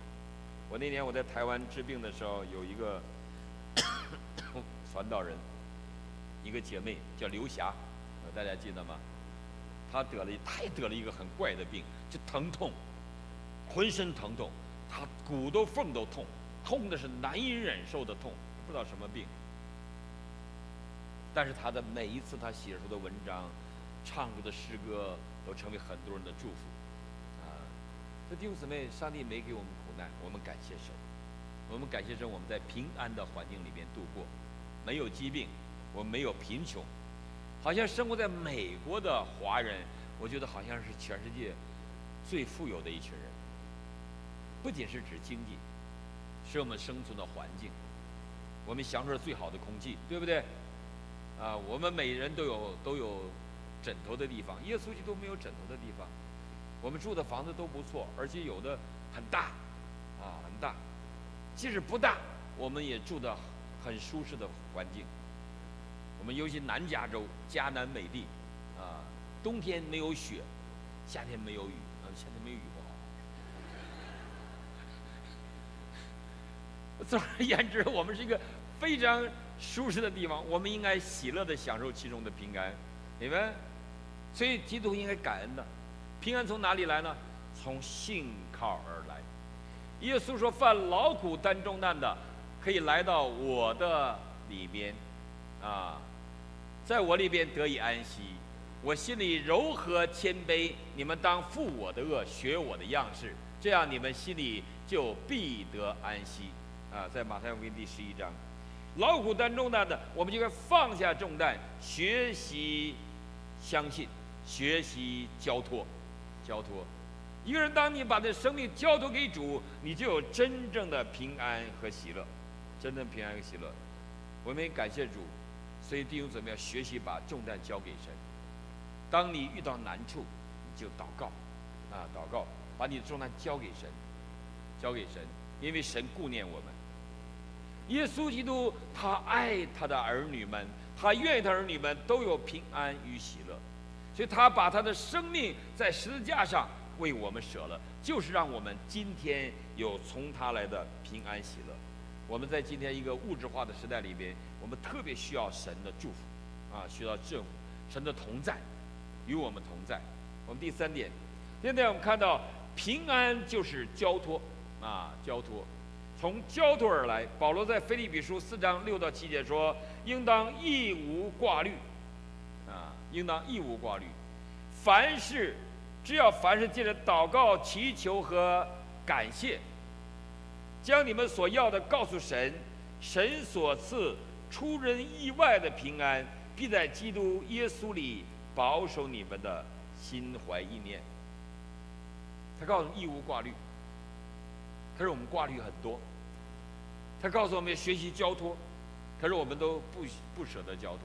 我那年我在台湾治病的时候，有一个 传道人。一个姐妹叫刘霞，大家记得吗？她得了，她也得了一个很怪的病，就疼痛，浑身疼痛，她骨头缝都痛，痛的是难以忍受的痛，不知道什么病。但是他的每一次他写出的文章，唱出的诗歌，都成为很多人的祝福。啊，这弟兄姊妹，上帝没给我们苦难，我们感谢神，我们感谢神，我们在平安的环境里面度过，没有疾病。我们没有贫穷，好像生活在美国的华人，我觉得好像是全世界最富有的一群人。不仅是指经济，是我们生存的环境，我们享受最好的空气，对不对？啊，我们每人都有都有枕头的地方，耶稣基督没有枕头的地方。我们住的房子都不错，而且有的很大，啊，很大。即使不大，我们也住的很舒适的环境。我们尤其南加州，加南美地，啊，冬天没有雪，夏天没有雨，啊，夏天没有雨不好。总而言之，我们是一个非常舒适的地方，我们应该喜乐的享受其中的平安，明白？所以基督应该感恩的，平安从哪里来呢？从信靠而来。耶稣说：“犯劳苦担重担的，可以来到我的里边，啊。”在我里边得以安息，我心里柔和谦卑。你们当负我的恶，学我的样式，这样你们心里就必得安息。啊，在马太福音第十一章，劳苦担重担的，我们就该放下重担，学习相信，学习交托，交托。一个人，当你把这生命交托给主，你就有真正的平安和喜乐，真正平安和喜乐。我们也感谢主。所以弟兄姊妹要学习把重担交给神。当你遇到难处，你就祷告，啊，祷告，把你的重担交给神，交给神，因为神顾念我们。耶稣基督他爱他的儿女们，他愿意他儿女们都有平安与喜乐，所以他把他的生命在十字架上为我们舍了，就是让我们今天有从他来的平安喜乐。我们在今天一个物质化的时代里边。我们特别需要神的祝福，啊，需要政府，神的同在，与我们同在。我们第三点，现在我们看到平安就是交托啊，交托，从交托而来。保罗在腓立比书四章六到七节说：“应当一无挂虑，啊，应当一无挂虑。凡事，只要凡事借着祷告、祈求和感谢，将你们所要的告诉神，神所赐出人意外的平安，必在基督耶稣里保守你们的。”心怀意念，他告诉义无挂虑。可是我们挂虑很多。他告诉我们要学习交托，可是我们都不不舍得交托。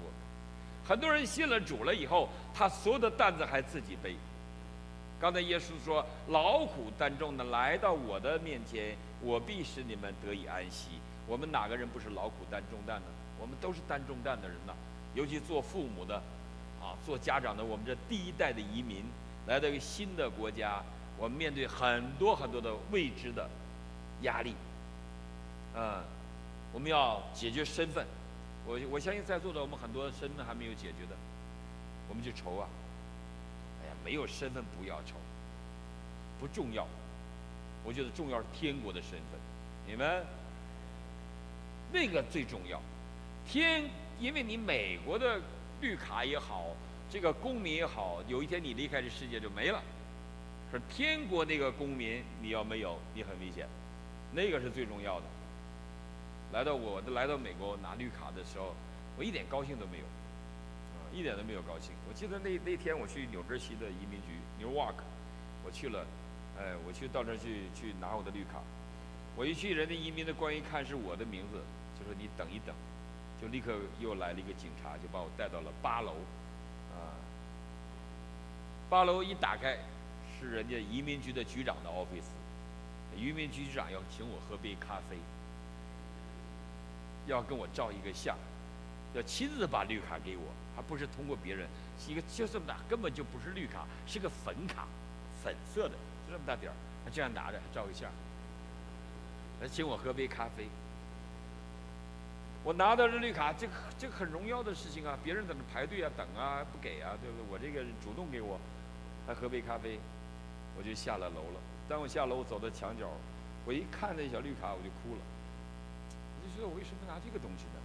很多人信了主了以后，他所有的担子还自己背。刚才耶稣说：“劳苦担重的来到我的面前，我必使你们得以安息。”我们哪个人不是劳苦担重担呢？我们都是担重担的人呐，尤其做父母的。啊，做家长的，我们这第一代的移民来到一个新的国家，我们面对很多很多的未知的压力。嗯，我们要解决身份。我我相信在座的我们很多身份还没有解决的，我们就愁啊。哎呀，没有身份不要愁，不重要。我觉得重要是天国的身份，你们那个最重要。天，因为你美国的。绿卡也好，这个公民也好，有一天你离开这世界就没了。可是天国那个公民你要没有，你很危险，那个是最重要的。来到我的来到美国拿绿卡的时候，我一点高兴都没有，啊，一点都没有高兴。我记得那那天我去纽泽西的移民局 Newark，我去了，哎，我去到那儿去去拿我的绿卡，我一去人家移民的官一看是我的名字，就说你等一等。就立刻又来了一个警察，就把我带到了八楼，啊，八楼一打开，是人家移民局的局长的 office，移民局局长要请我喝杯咖啡，要跟我照一个相，要亲自把绿卡给我，还不是通过别人，一个就这么大，根本就不是绿卡，是个粉卡，粉色的，就这么大点儿，他这样拿着照个相，来请我喝杯咖啡。我拿到这绿卡，这个这个很荣耀的事情啊！别人在那排队啊、等啊、不给啊，对不对？我这个主动给我，还喝杯咖啡，我就下了楼了。当我下楼走到墙角，我一看那小绿卡，我就哭了。我就觉得我为什么拿这个东西呢？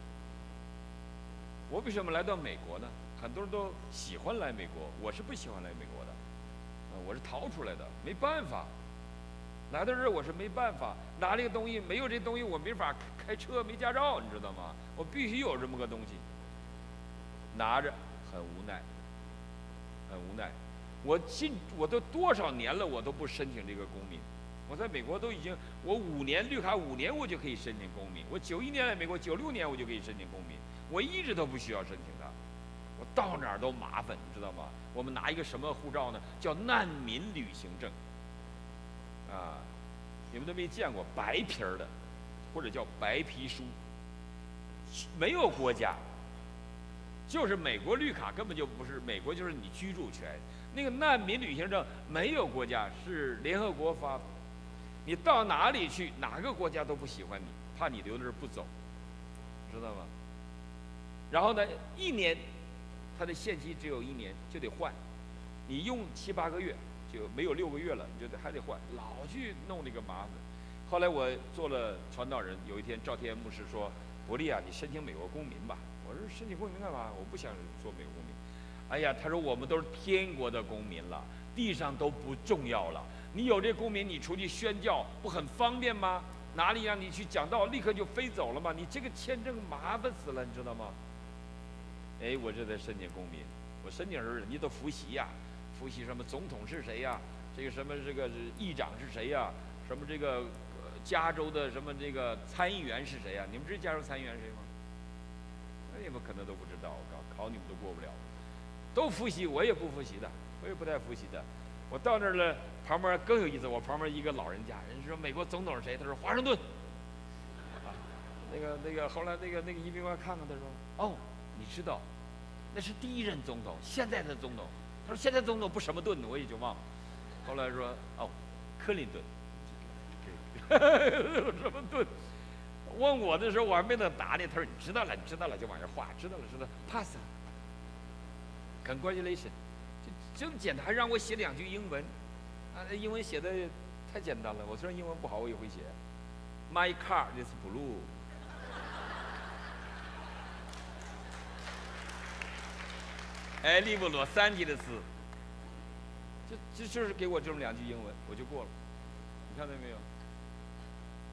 我为什么来到美国呢？很多人都喜欢来美国，我是不喜欢来美国的，呃，我是逃出来的，没办法。来到这儿我是没办法，拿这个东西，没有这东西我没法开车，没驾照，你知道吗？我必须有这么个东西，拿着很无奈，很无奈。我进我都多少年了，我都不申请这个公民。我在美国都已经，我五年绿卡五年我就可以申请公民。我九一年来美国，九六年我就可以申请公民，我一直都不需要申请的。我到哪儿都麻烦，你知道吗？我们拿一个什么护照呢？叫难民旅行证。啊，你们都没见过白皮儿的，或者叫白皮书，没有国家，就是美国绿卡根本就不是美国，就是你居住权。那个难民旅行证没有国家，是联合国发，你到哪里去，哪个国家都不喜欢你，怕你留在这不走，知道吗？然后呢，一年，它的限期只有一年，就得换，你用七八个月。就没有六个月了，你就得还得换，老去弄那个麻烦。后来我做了传道人，有一天赵天牧师说：“伯利啊，你申请美国公民吧。”我说：“申请公民干嘛？我不想做美国公民。”哎呀，他说：“我们都是天国的公民了，地上都不重要了。你有这公民，你出去宣教不很方便吗？哪里让你去讲道，立刻就飞走了吗？你这个签证麻烦死了，你知道吗？”哎，我这在申请公民，我申请时人家都复习呀。复习什么总统是谁呀？这个什么这个议长是谁呀？什么这个加州的什么这个参议员是谁呀？你们知道加州参议员谁吗？那你们可能都不知道，考考你们都过不了。都复习，我也不复习的，我也不太复习的。我到那儿了，旁边更有意思。我旁边一个老人家，人家说美国总统是谁？他说华盛顿。那个那个后来那个那个移民官看看，他说哦，你知道，那是第一任总统，现在的总统。他说：“现在总统不什么顿，我也就忘了。后来说哦，克林顿，什么顿？问我的时候我还没等答呢。他说：你知道了，你知道了，就往下画。知道了，知道，pass。，congratulation，就这么简单，还让我写两句英文，啊，英文写的太简单了。我虽然英文不好，我也会写。My car is blue。哎，利布罗三级的词，就就就是给我这么两句英文，我就过了。你看到没有？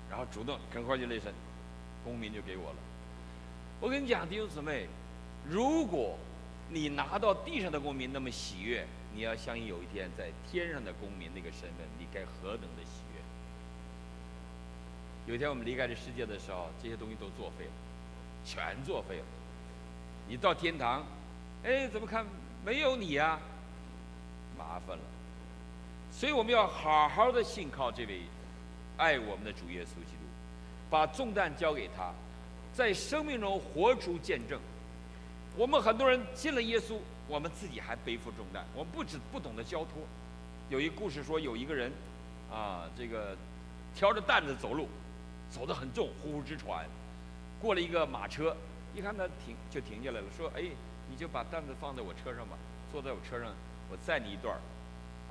然后主动跟快去雷神，公民就给我了。我跟你讲，弟兄姊妹，如果你拿到地上的公民那么喜悦，你要相信有一天在天上的公民那个身份，你该何等的喜悦。有一天我们离开这世界的时候，这些东西都作废了，全作废了。你到天堂。哎，怎么看没有你呀？麻烦了，所以我们要好好的信靠这位爱我们的主耶稣基督，把重担交给他，在生命中活出见证。我们很多人信了耶稣，我们自己还背负重担，我们不只不懂得交托。有一故事说，有一个人啊，这个挑着担子走路，走得很重，呼呼直喘。过了一个马车，一看他停，就停下来了，说：“哎。”你就把担子放在我车上吧，坐在我车上，我载你一段儿，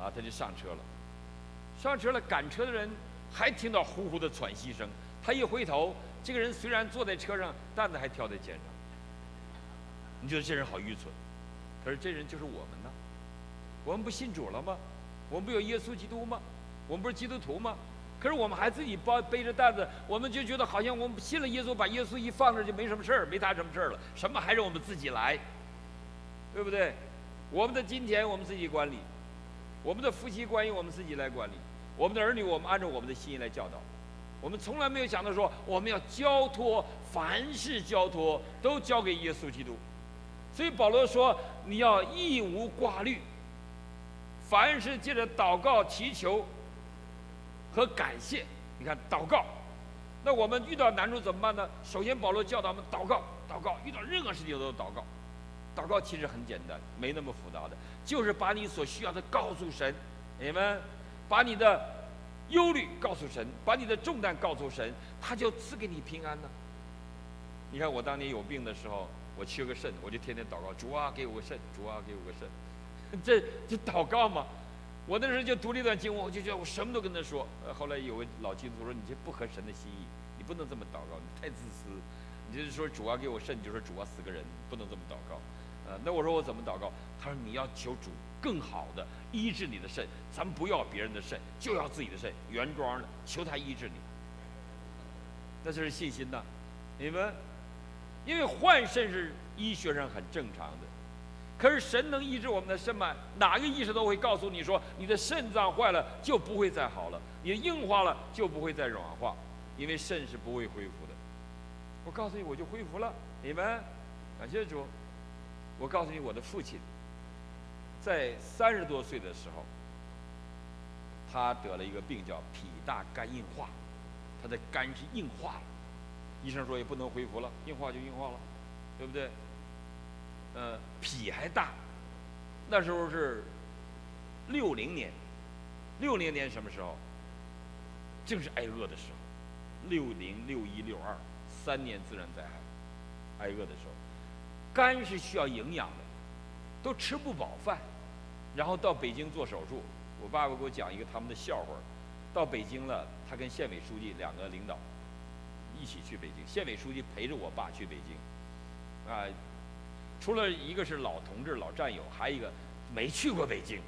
啊，他就上车了。上车了，赶车的人还听到呼呼的喘息声。他一回头，这个人虽然坐在车上，担子还挑在肩上。你觉得这人好愚蠢？可是这人就是我们呢。我们不信主了吗？我们不有耶稣基督吗？我们不是基督徒吗？可是我们还自己包背着担子，我们就觉得好像我们信了耶稣，把耶稣一放那就没什么事儿，没他什么事儿了。什么还是我们自己来？对不对？我们的金钱我们自己管理，我们的夫妻关系我们自己来管理，我们的儿女我们按照我们的心意来教导。我们从来没有想到说我们要交托，凡事交托都交给耶稣基督。所以保罗说你要义无挂虑，凡是借着祷告、祈求和感谢。你看祷告，那我们遇到难处怎么办呢？首先保罗教导我们祷告，祷告，遇到任何事情都祷告。祷告其实很简单，没那么复杂的，就是把你所需要的告诉神，你们把你的忧虑告诉神，把你的重担告诉神，他就赐给你平安呢。你看我当年有病的时候，我缺个肾，我就天天祷告，主啊给我个肾，主啊给我个肾，这这祷告嘛。我那时候就读了一段经文，我就觉得我什么都跟他说。后来有位老基督徒说：“你这不合神的心意，你不能这么祷告，你太自私。你就是说主啊给我肾，就说主啊死个人，不能这么祷告。”那我说我怎么祷告？他说你要求主更好的医治你的肾，咱们不要别人的肾，就要自己的肾，原装的，求他医治你。那就是信心呐，你们，因为换肾是医学上很正常的，可是神能医治我们的肾吗？哪个医生都会告诉你说，你的肾脏坏了就不会再好了，你硬化了就不会再软化，因为肾是不会恢复的。我告诉你，我就恢复了，你们，感谢主。我告诉你，我的父亲在三十多岁的时候，他得了一个病叫脾大肝硬化，他的肝是硬化了，医生说也不能恢复了，硬化就硬化了，对不对？呃，脾还大，那时候是六零年，六零年什么时候？正是挨饿的时候，六零、六一、六二三年自然灾害，挨饿的时候。肝是需要营养的，都吃不饱饭，然后到北京做手术。我爸爸给我讲一个他们的笑话到北京了，他跟县委书记两个领导一起去北京，县委书记陪着我爸去北京。啊，除了一个是老同志、老战友，还有一个没去过北京，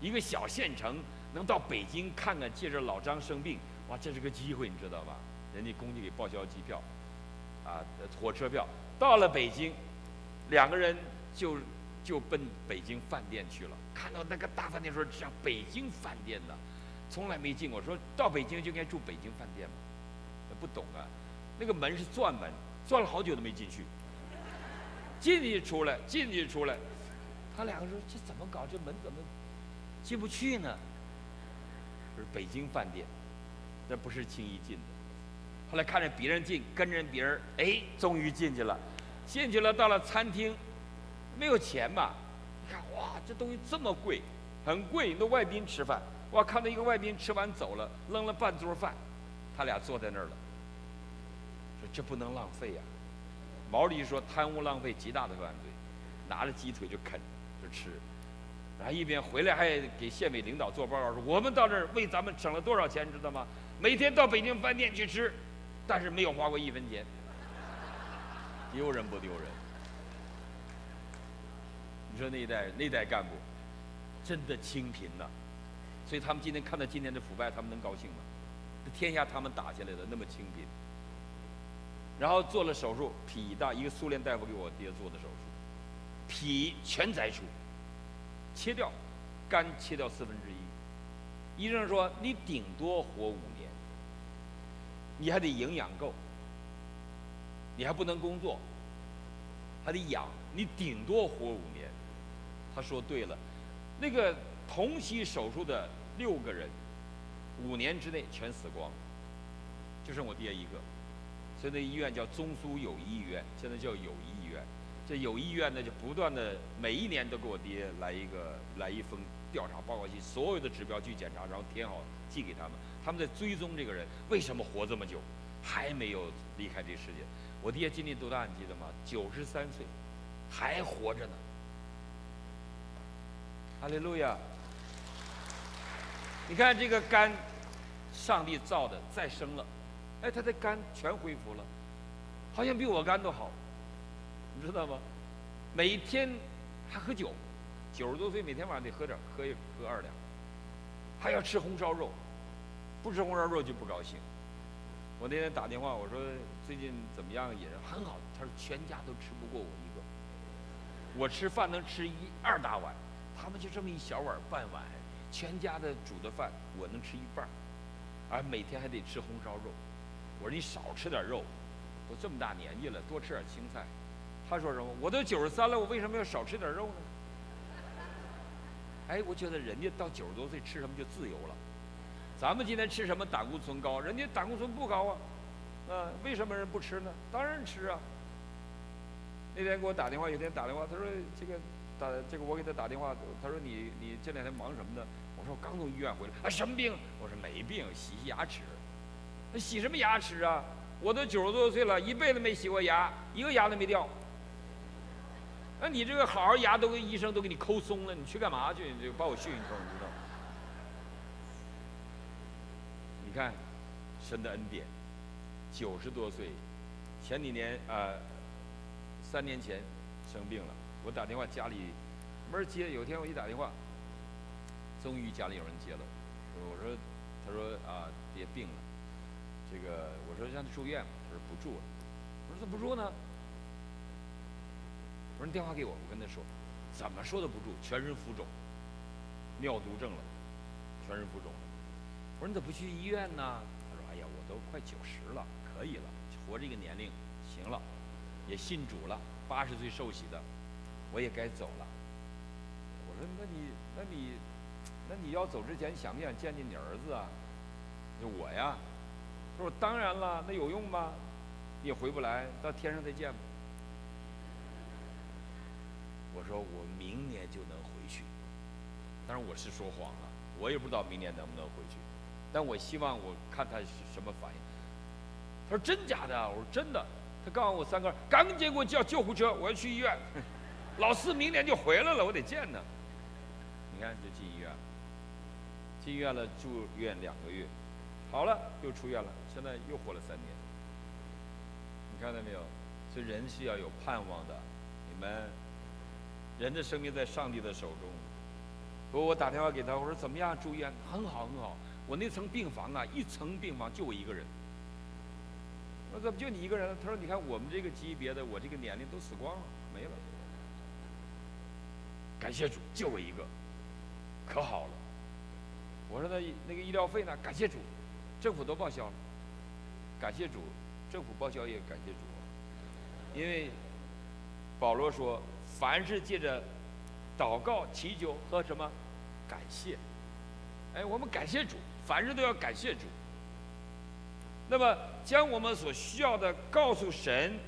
一个小县城能到北京看看，借着老张生病，哇，这是个机会，你知道吧？人家公家给报销机票，啊，火车票，到了北京。两个人就就奔北京饭店去了，看到那个大饭店说像北京饭店的，从来没进过。说到北京就应该住北京饭店嘛，不懂啊，那个门是钻门，钻了好久都没进去，进去出来，进去出来，他两个说这怎么搞？这门怎么进不去呢？是北京饭店，那不是轻易进的。后来看着别人进，跟着别人，哎，终于进去了。进去了，到了餐厅，没有钱嘛？你看，哇，这东西这么贵，很贵。那外宾吃饭，哇，看到一个外宾吃完走了，扔了半桌饭，他俩坐在那儿了，这不能浪费呀。毛利说贪污浪费极大的犯罪，拿着鸡腿就啃，就吃，然后一边回来还给县委领导做报告说，我们到这儿为咱们省了多少钱，知道吗？每天到北京饭店去吃，但是没有花过一分钱，丢人不丢人？你说那一代那一代干部，真的清贫呐，所以他们今天看到今天的腐败，他们能高兴吗？天下他们打下来的那么清贫，然后做了手术，脾大，一个苏联大夫给我爹做的手术，脾全摘除，切掉，肝切掉四分之一，医生说你顶多活五年，你还得营养够，你还不能工作，还得养，你顶多活五年。他说对了，那个同期手术的六个人。五年之内全死光，就剩我爹一个，所以那医院叫中苏友谊医院，现在叫友谊医院。这友谊医院呢，就不断的每一年都给我爹来一个来一封调查报告信，所有的指标去检查，然后填好寄给他们。他们在追踪这个人为什么活这么久，还没有离开这个世界。我爹今年多大你记得吗？九十三岁，还活着呢。哈利路亚。你看这个肝，上帝造的再生了，哎，他的肝全恢复了，好像比我肝都好，你知道吗？每天还喝酒，九十多岁每天晚上得喝点，喝一喝二两，还要吃红烧肉，不吃红烧肉就不高兴。我那天打电话我说最近怎么样也很好，他说全家都吃不过我一个，我吃饭能吃一二大碗，他们就这么一小碗半碗。全家的煮的饭我能吃一半，而每天还得吃红烧肉。我说你少吃点肉，都这么大年纪了，多吃点青菜。他说什么？我都九十三了，我为什么要少吃点肉呢？哎，我觉得人家到九十多岁吃什么就自由了。咱们今天吃什么胆固醇高，人家胆固醇不高啊，啊，为什么人不吃呢？当然吃啊。那天给我打电话，有天打电话，他说这个打这个我给他打电话，他说你你这两天忙什么呢？我说我刚从医院回来，啊什么病？我说没病，洗洗牙齿。洗什么牙齿啊？我都九十多岁了，一辈子没洗过牙，一个牙都没掉。那你这个好好牙都给医生都给你抠松了，你去干嘛去？你就把我训一通，你知道吗？你看，神的恩典，九十多岁，前几年啊，三年前生病了，我打电话家里没人接，有天我一打电话。终于家里有人接了，我说，他说啊，爹病了，这个我说让他住院，他说不住了，我说怎么不住呢？我说你电话给我，我跟他说，怎么说都不住，全身浮肿，尿毒症了，全身浮肿。我说你怎么不去医院呢？他说哎呀，我都快九十了，可以了，活这个年龄，行了，也信主了，八十岁受洗的，我也该走了。我说那你那你。那你要走之前想不想见见你儿子啊？就我呀，我说当然了，那有用吗？你也回不来，到天上再见吧。我说我明年就能回去，当然我是说谎了，我也不知道明年能不能回去，但我希望我看他是什么反应。他说真假的？我说真的。他告诉我三个，赶紧给我叫救护车，我要去医院。老四明年就回来了，我得见他。你看，就进医院了。进医院了，住院两个月，好了，又出院了，现在又活了三年。你看到没有？所以人是要有盼望的。你们，人的生命在上帝的手中。我我打电话给他，我说怎么样？住院很好很好。我那层病房啊，一层病房就我一个人。我说怎么就你一个人？他说：“你看我们这个级别的，我这个年龄都死光了，没了。感谢主，就我一个，可好了。”我说那那个医疗费呢？感谢主，政府都报销了。感谢主，政府报销也感谢主，因为保罗说，凡是借着祷告、祈求和什么感谢，哎，我们感谢主，凡事都要感谢主。那么将我们所需要的告诉神，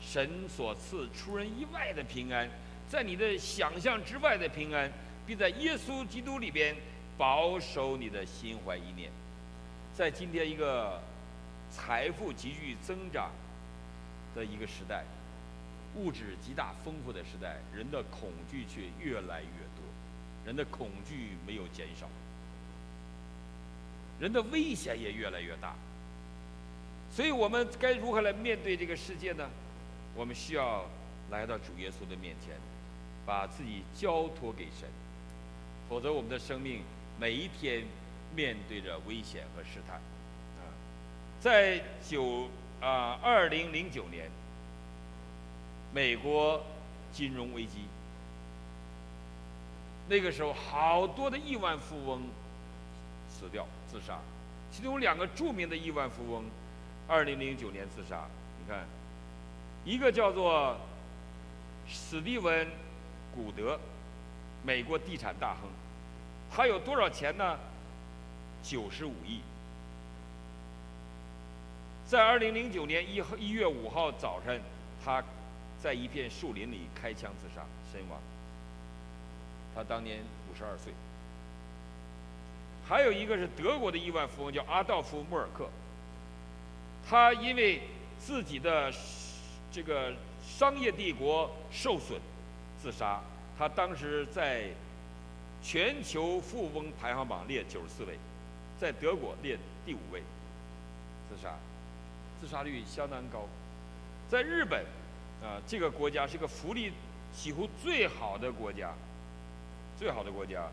神所赐出人意外的平安，在你的想象之外的平安，并在耶稣基督里边。保守你的心怀意念，在今天一个财富急剧增长的一个时代，物质极大丰富的时代，人的恐惧却越来越多，人的恐惧没有减少，人的危险也越来越大。所以我们该如何来面对这个世界呢？我们需要来到主耶稣的面前，把自己交托给神，否则我们的生命每一天面对着危险和试探。在九啊二零零九年，美国金融危机，那个时候好多的亿万富翁死掉自杀，其中两个著名的亿万富翁。二零零九年自杀，你看，一个叫做史蒂文·古德，美国地产大亨，他有多少钱呢？九十五亿。在二零零九年一一月五号早晨，他在一片树林里开枪自杀身亡。他当年五十二岁。还有一个是德国的亿万富翁，叫阿道夫·默尔克。他因为自己的这个商业帝国受损，自杀。他当时在全球富翁排行榜列九十四位，在德国列第五位，自杀，自杀率相当高。在日本，啊，这个国家是个福利几乎最好的国家，最好的国家，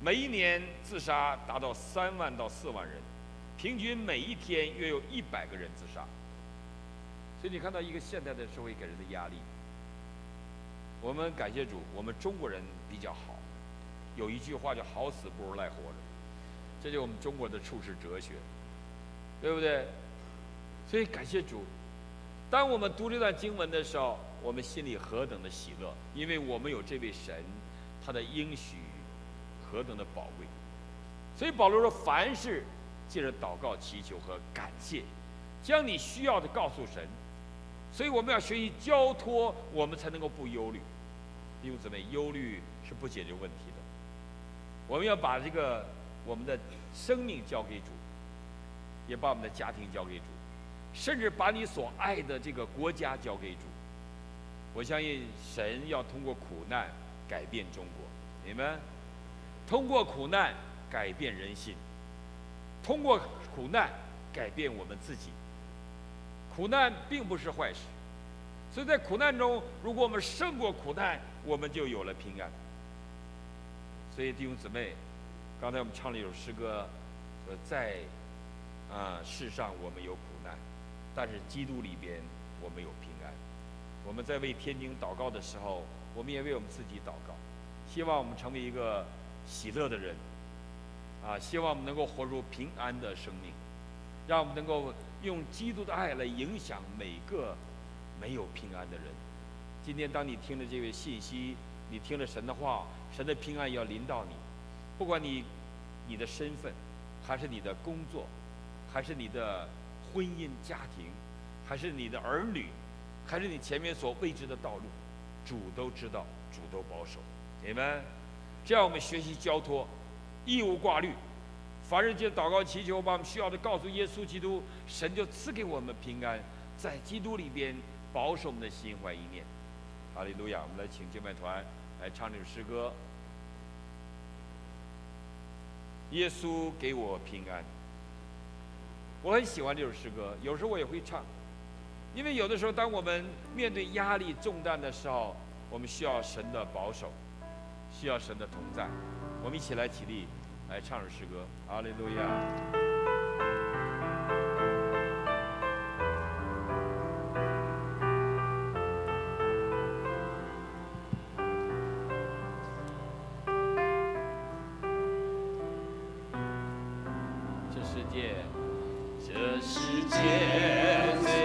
每一年自杀达到三万到四万人。平均每一天约有一百个人自杀，所以你看到一个现代的社会给人的压力。我们感谢主，我们中国人比较好，有一句话叫“好死不如赖活着”，这就是我们中国的处世哲学，对不对？所以感谢主，当我们读这段经文的时候，我们心里何等的喜乐，因为我们有这位神，他的应许何等的宝贵。所以保罗说：“凡是。”借着祷告、祈求和感谢，将你需要的告诉神。所以我们要学习交托，我们才能够不忧虑。弟兄姊妹，忧虑是不解决问题的。我们要把这个我们的生命交给主，也把我们的家庭交给主，甚至把你所爱的这个国家交给主。我相信神要通过苦难改变中国，你们通过苦难改变人心。通过苦难改变我们自己，苦难并不是坏事，所以在苦难中，如果我们胜过苦难，我们就有了平安。所以弟兄姊妹，刚才我们唱了一首诗歌，说在啊世上我们有苦难，但是基督里边我们有平安。我们在为天津祷告的时候，我们也为我们自己祷告，希望我们成为一个喜乐的人。啊，希望我们能够活出平安的生命，让我们能够用基督的爱来影响每个没有平安的人。今天，当你听了这位信息，你听了神的话，神的平安要临到你。不管你你的身份，还是你的工作，还是你的婚姻家庭，还是你的儿女，还是你前面所未知的道路，主都知道，主都保守。你们，这样我们学习交托。义无挂虑，凡人皆祷告祈求，把我们需要的告诉耶稣基督，神就赐给我们平安，在基督里边保守我们的心怀意念。哈利路亚！我们来请敬拜团来唱这首诗歌。耶稣给我平安，我很喜欢这首诗歌，有时候我也会唱，因为有的时候当我们面对压力重担的时候，我们需要神的保守，需要神的同在。我们一起来起立。来唱首诗歌，阿利路亚。这世界这世界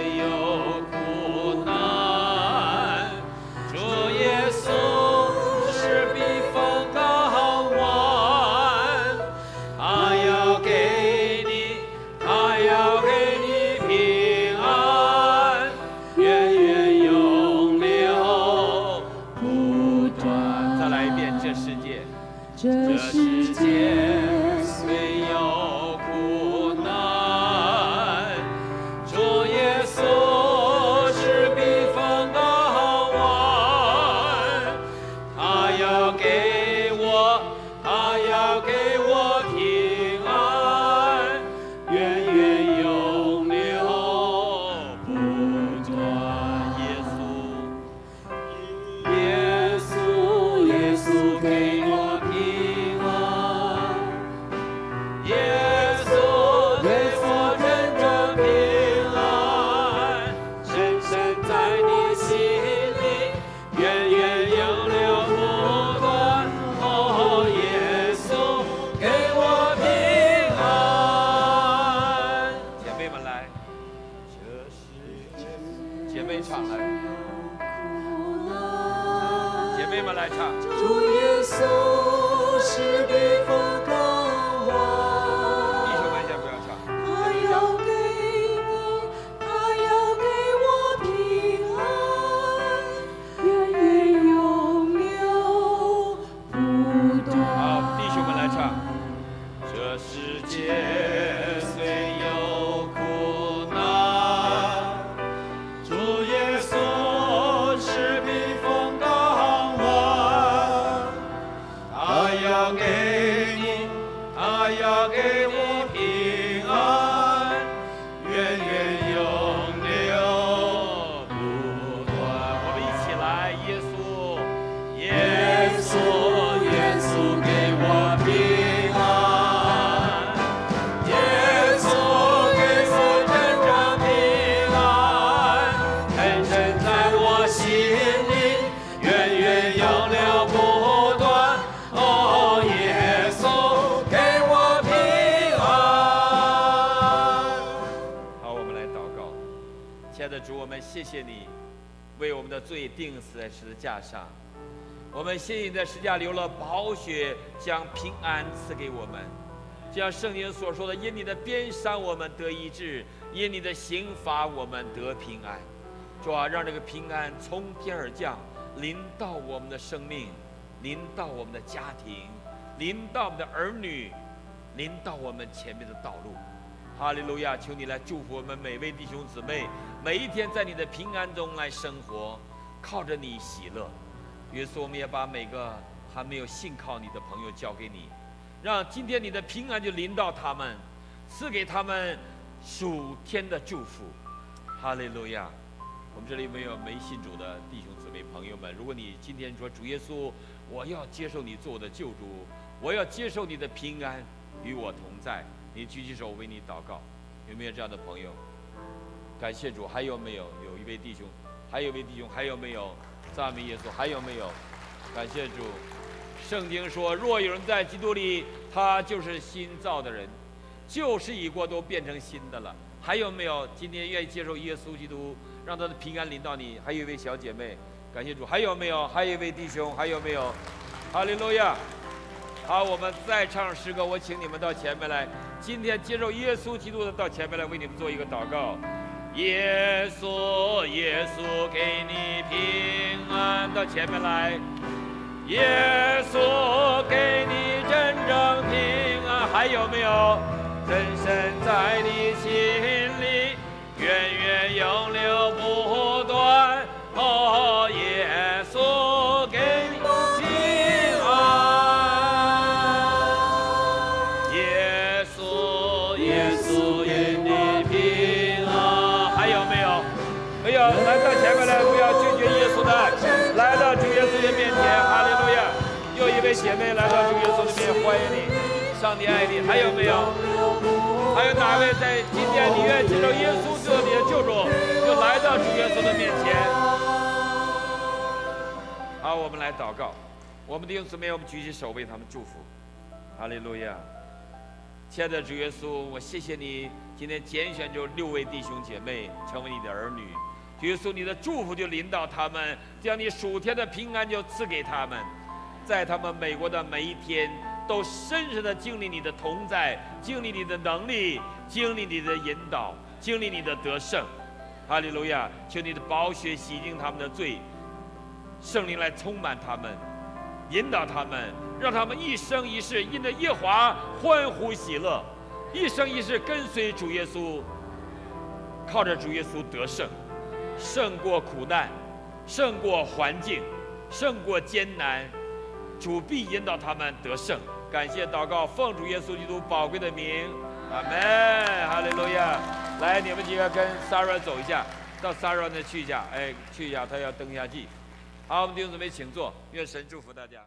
们谢谢你在十字架流了宝血，将平安赐给我们。就像圣经所说的：“因你的鞭伤，我们得医治；因你的刑罚，我们得平安。”主啊，让这个平安从天而降，临到我们的生命，临到我们的家庭，临到我们的儿女，临到我们前面的道路。哈利路亚！求你来祝福我们每位弟兄姊妹，每一天在你的平安中来生活，靠着你喜乐。耶稣，我们也把每个还没有信靠你的朋友交给你，让今天你的平安就临到他们，赐给他们属天的祝福。哈利路亚！我们这里没有没信主的弟兄姊妹朋友们，如果你今天说主耶稣，我要接受你做我的救主，我要接受你的平安与我同在，你举起手，为你祷告。有没有这样的朋友？感谢主，还有没有？有一位弟兄，还有一位弟兄，还有没有？赞美耶稣，还有没有？感谢主。圣经说，若有？人在基督里，他就是新造的人，旧事已过，都变成新的了。还有没有？今天愿意接受耶稣基督，让他的平安临到你？还有一位小姐妹，感谢主。还有没有？还有一位弟兄，还有没有？哈利路亚。好，我们再唱诗歌，我请你们到前面来。今天接受耶稣基督的，到前面来为你们做一个祷告。耶稣，耶稣给你平，到前面来。耶稣给你真正平安，还有没有？深深在你心里，源远永流不欢迎你，上帝爱你，还有没有？还有哪位在今天你愿接受耶稣做你的救主，就来到主耶稣的面前。好，我们来祷告。我们的弟兄姊妹，我们举起手为他们祝福。哈利路亚！亲爱的主耶稣，我谢谢你今天拣选这六位弟兄姐妹成为你的儿女。主耶稣，你的祝福就临到他们，将你属天的平安就赐给他们，在他们美国的每一天。都深深的经历你的同在，经历你的能力，经历你的引导，经历你的得胜。哈利路亚！求你的宝血洗净他们的罪，圣灵来充满他们，引导他们，让他们一生一世因着耶华欢呼喜乐，一生一世跟随主耶稣，靠着主耶稣得胜，胜过苦难，胜过环境，胜过艰难，主必引导他们得胜。感谢祷告，奉主耶稣基督宝贵的名，阿门，哈利路亚！来，你们几个跟 Sarah 走一下，到 Sarah 那去一下，哎，去一下，他要登一下记。好，我们弟兄姊妹请坐，愿神祝福大家。